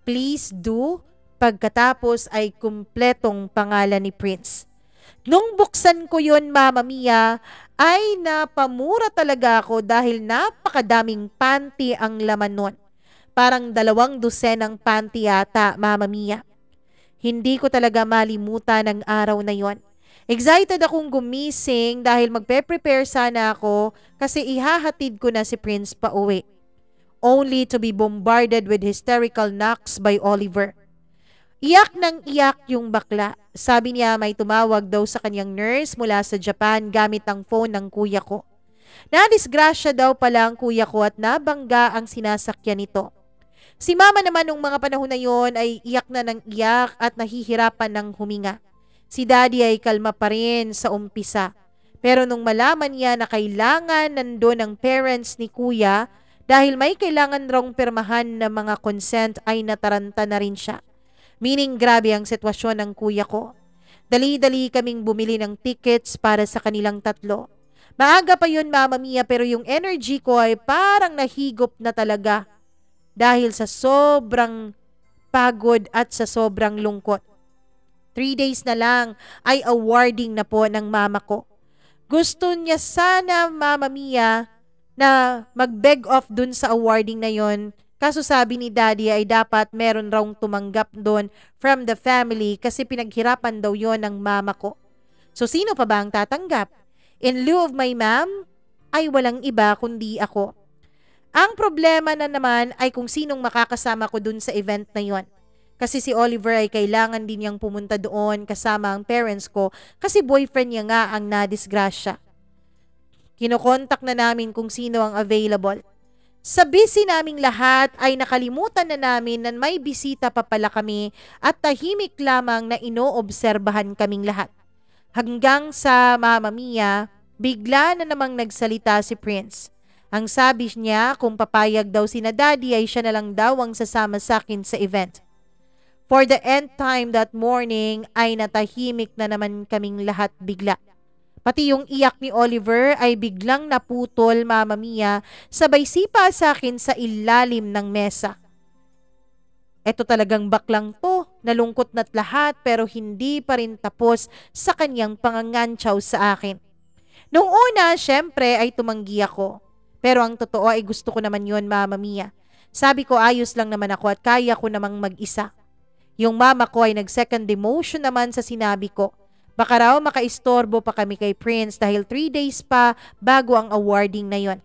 Please do, pagkatapos ay kumpletong pangalan ni Prince. Nung buksan ko yon Mama Mia, ay napamura talaga ako dahil napakadaming panty ang laman nun. Parang dalawang dosenang panty yata, Mama Mia. Hindi ko talaga malimutan ang araw na yon. Excited akong gumising dahil magpe-prepare sana ako kasi ihahatid ko na si Prince pa uwi. Only to be bombarded with hysterical knocks by Oliver. Iyak ng iyak yung bakla. Sabi niya may tumawag daw sa kanyang nurse mula sa Japan gamit ang phone ng kuya ko. Nadisgrasya daw pala ang kuya ko at nabangga ang sinasakyan nito. Si mama naman nung mga panahon na yon ay iyak na ng iyak at nahihirapan ng huminga. Si daddy ay kalma pa rin sa umpisa. Pero nung malaman niya na kailangan nandun ang parents ni kuya dahil may kailangan rong pirmahan na mga consent ay nataranta na rin siya. Meaning grabe ang sitwasyon ng kuya ko. Dali-dali kaming bumili ng tickets para sa kanilang tatlo. Maaga pa yun, Mama Mia, pero yung energy ko ay parang nahigop na talaga dahil sa sobrang pagod at sa sobrang lungkot. Three days na lang ay awarding na po ng mama ko. Gusto niya sana, Mama Mia, na mag-beg off dun sa awarding na yon Kaso sabi ni daddy ay dapat meron raw tumanggap doon from the family kasi pinaghirapan daw yon ng mama ko. So sino pa ba ang tatanggap? In lieu of my mom, ay walang iba kundi ako. Ang problema na naman ay kung sinong makakasama ko dun sa event na yon. Kasi si Oliver ay kailangan din niyang pumunta doon kasama ang parents ko kasi boyfriend niya nga ang nadisgrasya. Kinokontak na namin kung sino ang available. Sa busy naming lahat ay nakalimutan na namin na may bisita pa pala kami at tahimik lamang na inoobserbahan kaming lahat. Hanggang sa Mama Mia, bigla na namang nagsalita si Prince. Ang sabi niya kung papayag daw si na daddy ay siya na lang daw ang sasama sa akin sa event. For the end time that morning ay natahimik na naman kaming lahat bigla. Pati yung iyak ni Oliver ay biglang naputol, Mama Mia, sabay sipa sa akin sa ilalim ng mesa. Ito talagang baklang to, nalungkot na't lahat pero hindi pa rin tapos sa kanyang pangangantsaw sa akin. Nung una, syempre ay tumanggi ako. Pero ang totoo ay gusto ko naman yon Mama Mia. Sabi ko ayos lang naman ako at kaya ko namang mag-isa. Yung mama ko ay nag-second demotion naman sa sinabi ko Baka raw makaistorbo pa kami kay Prince dahil 3 days pa bago ang awarding na yon.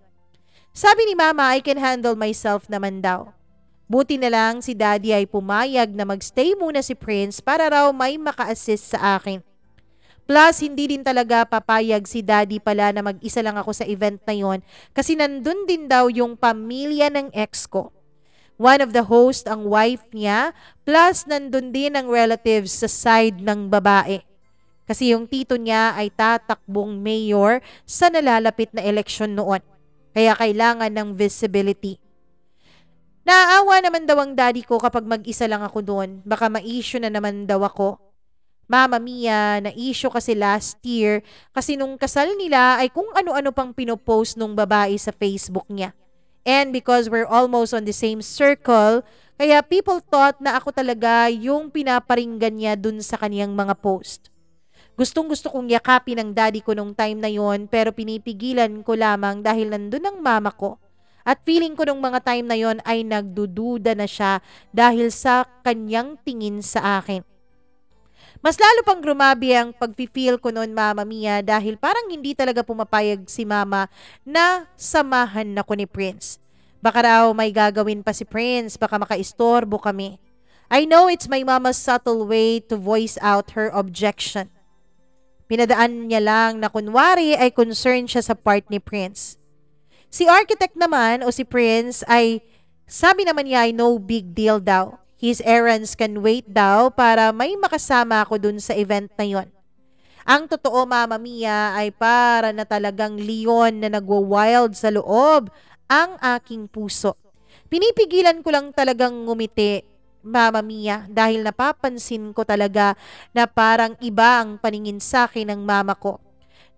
Sabi ni Mama, I can handle myself naman daw. Buti na lang si Daddy ay pumayag na magstay muna si Prince para raw may maka-assist sa akin. Plus, hindi din talaga papayag si Daddy pala na mag-isa lang ako sa event na yon kasi nandun din daw yung pamilya ng ex ko. One of the host ang wife niya, plus nandun din ang relatives sa side ng babae. Kasi yung tito niya ay tatakbong mayor sa nalalapit na eleksyon noon. Kaya kailangan ng visibility. Naaawa naman daw ang daddy ko kapag mag-isa lang ako doon. Baka ma-issue na naman daw ako. Mama Mia, na-issue kasi last year kasi nung kasal nila ay kung ano-ano pang pinopost nung babae sa Facebook niya. And because we're almost on the same circle, kaya people thought na ako talaga yung pinaparinggan niya dun sa kaniyang mga post. Gustong gusto kong yakapin ang daddy ko nung time na yon pero pinipigilan ko lamang dahil nandun ang mama ko. At feeling ko nung mga time na yon ay nagdududa na siya dahil sa kanyang tingin sa akin. Mas lalo pang grumabi ang pag-feel ko noon, Mama Mia, dahil parang hindi talaga pumapayag si Mama na samahan ako ni Prince. Baka raw may gagawin pa si Prince, baka makaistorbo kami. I know it's my mama's subtle way to voice out her objection. Pinadaan niya lang na kunwari ay concerned siya sa part ni Prince. Si architect naman o si Prince ay sabi naman niya ay no big deal daw. His errands can wait daw para may makasama ako dun sa event na yon. Ang totoo, Mama Mia, ay para na talagang leon na nagwa-wild sa loob ang aking puso. Pinipigilan ko lang talagang ngumiti, Mama Mia, dahil napapansin ko talaga na parang iba ang paningin sa akin ng mama ko.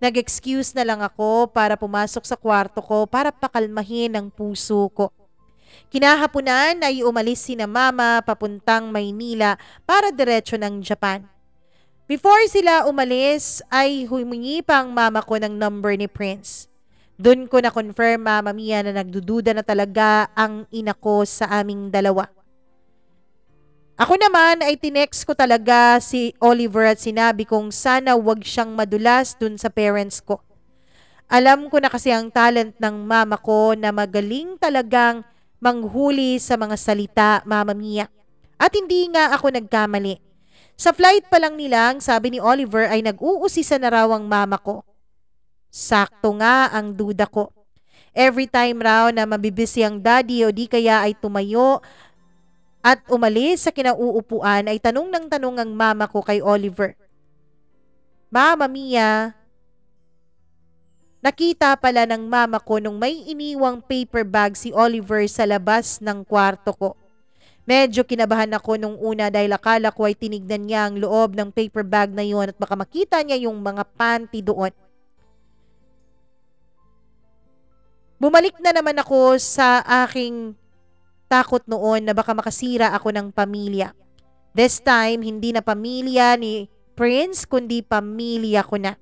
Nag-excuse na lang ako para pumasok sa kwarto ko para pakalmahin ang puso ko. Kinahapunan ay umalis si na mama papuntang Maynila para diretso ng Japan. Before sila umalis ay humingi pa ang mama ko ng number ni Prince. Doon ko na confirm mama Mia na nagdududa na talaga ang ina ko sa aming dalawa. Ako naman ay tinext ko talaga si Oliver at sinabi kong sana wag siyang madulas dun sa parents ko. Alam ko na kasi ang talent ng mama ko na magaling talagang manghuli sa mga salita, mama Mia. At hindi nga ako nagkamali. Sa flight pa lang nilang, sabi ni Oliver ay nag-uusisa na raw ang mama ko. Sakto nga ang duda ko. Every time raw na mabibisi ang daddy o di kaya ay tumayo at umalis sa kinauupuan ay tanong ng tanong ang mama ko kay Oliver. Mama Mia, nakita pala ng mama ko nung may iniwang paper bag si Oliver sa labas ng kwarto ko. Medyo kinabahan ako nung una dahil akala ko ay tinignan niya ang loob ng paper bag na yun at baka makita niya yung mga panty doon. Bumalik na naman ako sa aking takot noon na baka makasira ako ng pamilya. This time, hindi na pamilya ni Prince, kundi pamilya ko na.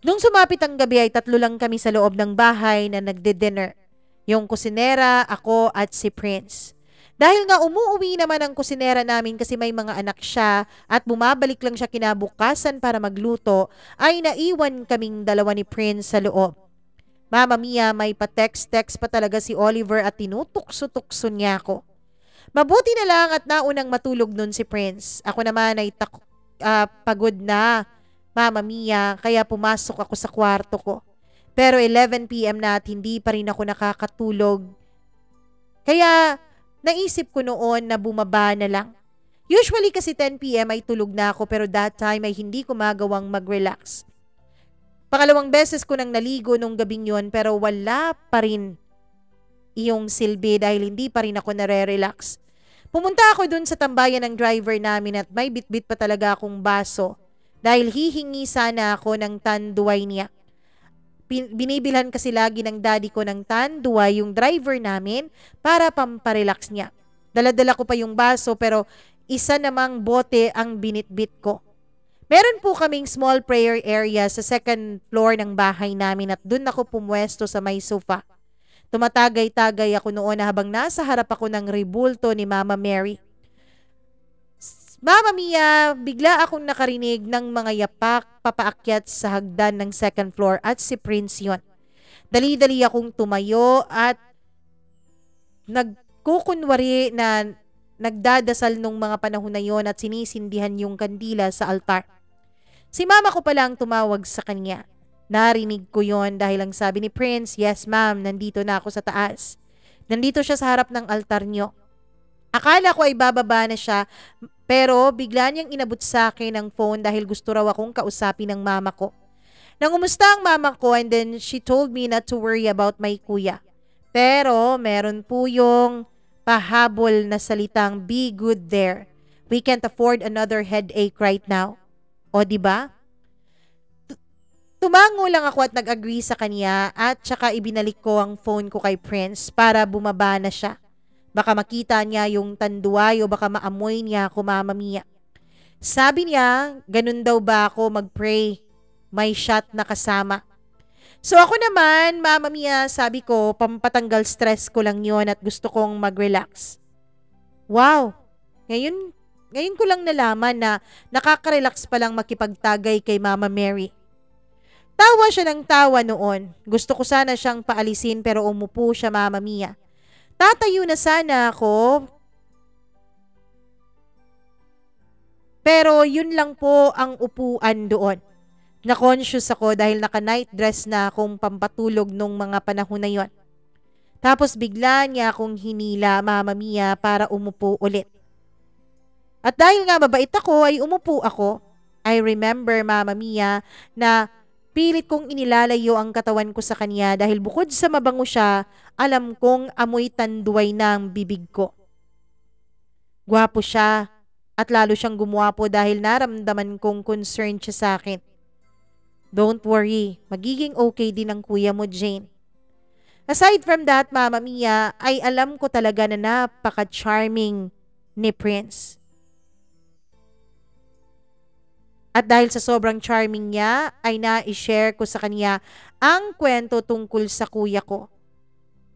Nung sumapit ang gabi ay tatlo lang kami sa loob ng bahay na nagde-dinner. Yung kusinera, ako at si Prince. Dahil nga umuuwi naman ang kusinera namin kasi may mga anak siya at bumabalik lang siya kinabukasan para magluto, ay naiwan kaming dalawa ni Prince sa loob. Mama Mia, may pa-text-text pa talaga si Oliver at tinutukso-tukso niya ako. Mabuti na lang at naunang matulog nun si Prince. Ako naman ay tak- uh, pagod na, Mama Mia, kaya pumasok ako sa kwarto ko. Pero 11pm na at hindi pa rin ako nakakatulog. Kaya naisip ko noon na bumaba na lang. Usually kasi 10pm ay tulog na ako pero that time ay hindi ko magawang mag-relax. Pangalawang beses ko nang naligo nung gabing yon pero wala pa rin iyong silbi dahil hindi pa rin ako nare-relax. Pumunta ako dun sa tambayan ng driver namin at may bitbit pa talaga akong baso dahil hihingi sana ako ng tanduay niya binibilhan kasi lagi ng daddy ko ng tandua yung driver namin para pamparelax niya. Daladala ko pa yung baso pero isa namang bote ang binitbit ko. Meron po kaming small prayer area sa second floor ng bahay namin at doon ako pumwesto sa may sofa. Tumatagay-tagay ako noon habang nasa harap ako ng ribulto ni Mama Mary. Mama Mia, bigla akong nakarinig ng mga yapak papaakyat sa hagdan ng second floor at si Prince yon. Dali-dali akong tumayo at nagkukunwari na nagdadasal nung mga panahon na yon at sinisindihan yung kandila sa altar. Si mama ko pala ang tumawag sa kanya. Narinig ko yon dahil ang sabi ni Prince, yes ma'am, nandito na ako sa taas. Nandito siya sa harap ng altar niyo. Akala ko ay bababa na siya, pero bigla niyang inabot sa akin ang phone dahil gusto raw akong kausapin ng mama ko. Nangumusta ang mama ko and then she told me not to worry about my kuya. Pero meron po yung pahabol na salitang be good there. We can't afford another headache right now. O di ba? Tumango lang ako at nag-agree sa kanya at saka ibinalik ko ang phone ko kay Prince para bumaba na siya. Baka makita niya yung tanduay o baka maamoy niya ako mamamiya. Sabi niya, ganun daw ba ako mag-pray? May shot na kasama. So ako naman, mama Mia, sabi ko, pampatanggal stress ko lang yon at gusto kong mag-relax. Wow! Ngayon, ngayon ko lang nalaman na nakaka-relax palang makipagtagay kay Mama Mary. Tawa siya ng tawa noon. Gusto ko sana siyang paalisin pero umupo siya Mama Mia. Tatayo na sana ako. Pero yun lang po ang upuan doon. Na-conscious ako dahil naka-night dress na akong pampatulog nung mga panahon na yon. Tapos bigla niya akong hinila, Mama Mia, para umupo ulit. At dahil nga mabait ako, ay umupo ako. I remember, Mama Mia, na pilit kong inilalayo ang katawan ko sa kanya dahil bukod sa mabango siya, alam kong amoy tanduay na ang bibig ko. Gwapo siya at lalo siyang gumwapo dahil naramdaman kong concerned siya sa akin. Don't worry, magiging okay din ang kuya mo, Jane. Aside from that, Mama Mia, ay alam ko talaga na napaka-charming ni Prince. At dahil sa sobrang charming niya, ay na-share ko sa kanya ang kwento tungkol sa kuya ko.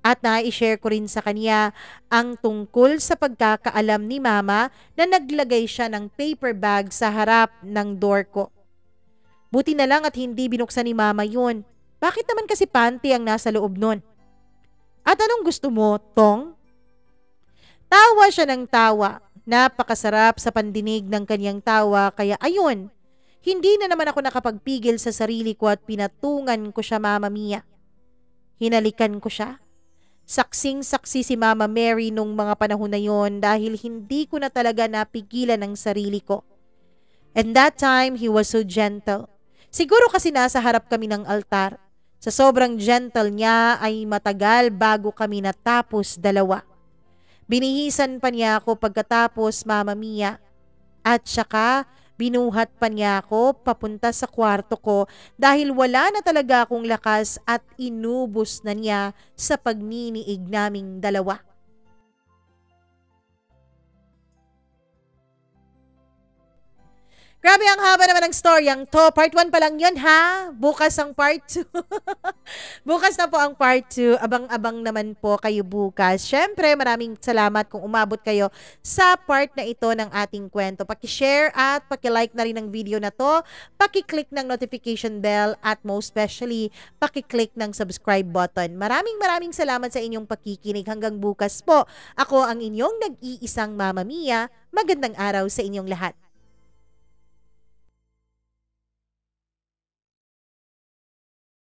At na-share ko rin sa kanya ang tungkol sa pagkakaalam ni mama na naglagay siya ng paper bag sa harap ng door ko. Buti na lang at hindi binuksan ni mama yun. Bakit naman kasi panty ang nasa loob nun? At anong gusto mo, Tong? Tawa siya ng tawa. Napakasarap sa pandinig ng kanyang tawa kaya ayun, hindi na naman ako nakapagpigil sa sarili ko at pinatungan ko siya Mama Mia. Hinalikan ko siya. Saksing-saksi si Mama Mary nung mga panahon na yon dahil hindi ko na talaga napigilan ang sarili ko. And that time, he was so gentle. Siguro kasi nasa harap kami ng altar. Sa sobrang gentle niya ay matagal bago kami natapos dalawa. Binihisan pa niya ako pagkatapos Mama Mia. At saka binuhat pa niya ako papunta sa kwarto ko dahil wala na talaga akong lakas at inubos na niya sa pagniniig naming dalawa. Grabe ang haba naman ng story ang to. Part 1 pa lang yun ha. Bukas ang part 2. bukas na po ang part 2. Abang-abang naman po kayo bukas. Syempre, maraming salamat kung umabot kayo sa part na ito ng ating kwento. Paki-share at paki-like na rin ng video na to. Paki-click ng notification bell at most especially, paki-click ng subscribe button. Maraming maraming salamat sa inyong pakikinig. Hanggang bukas po. Ako ang inyong nag-iisang Mama Mia. Magandang araw sa inyong lahat.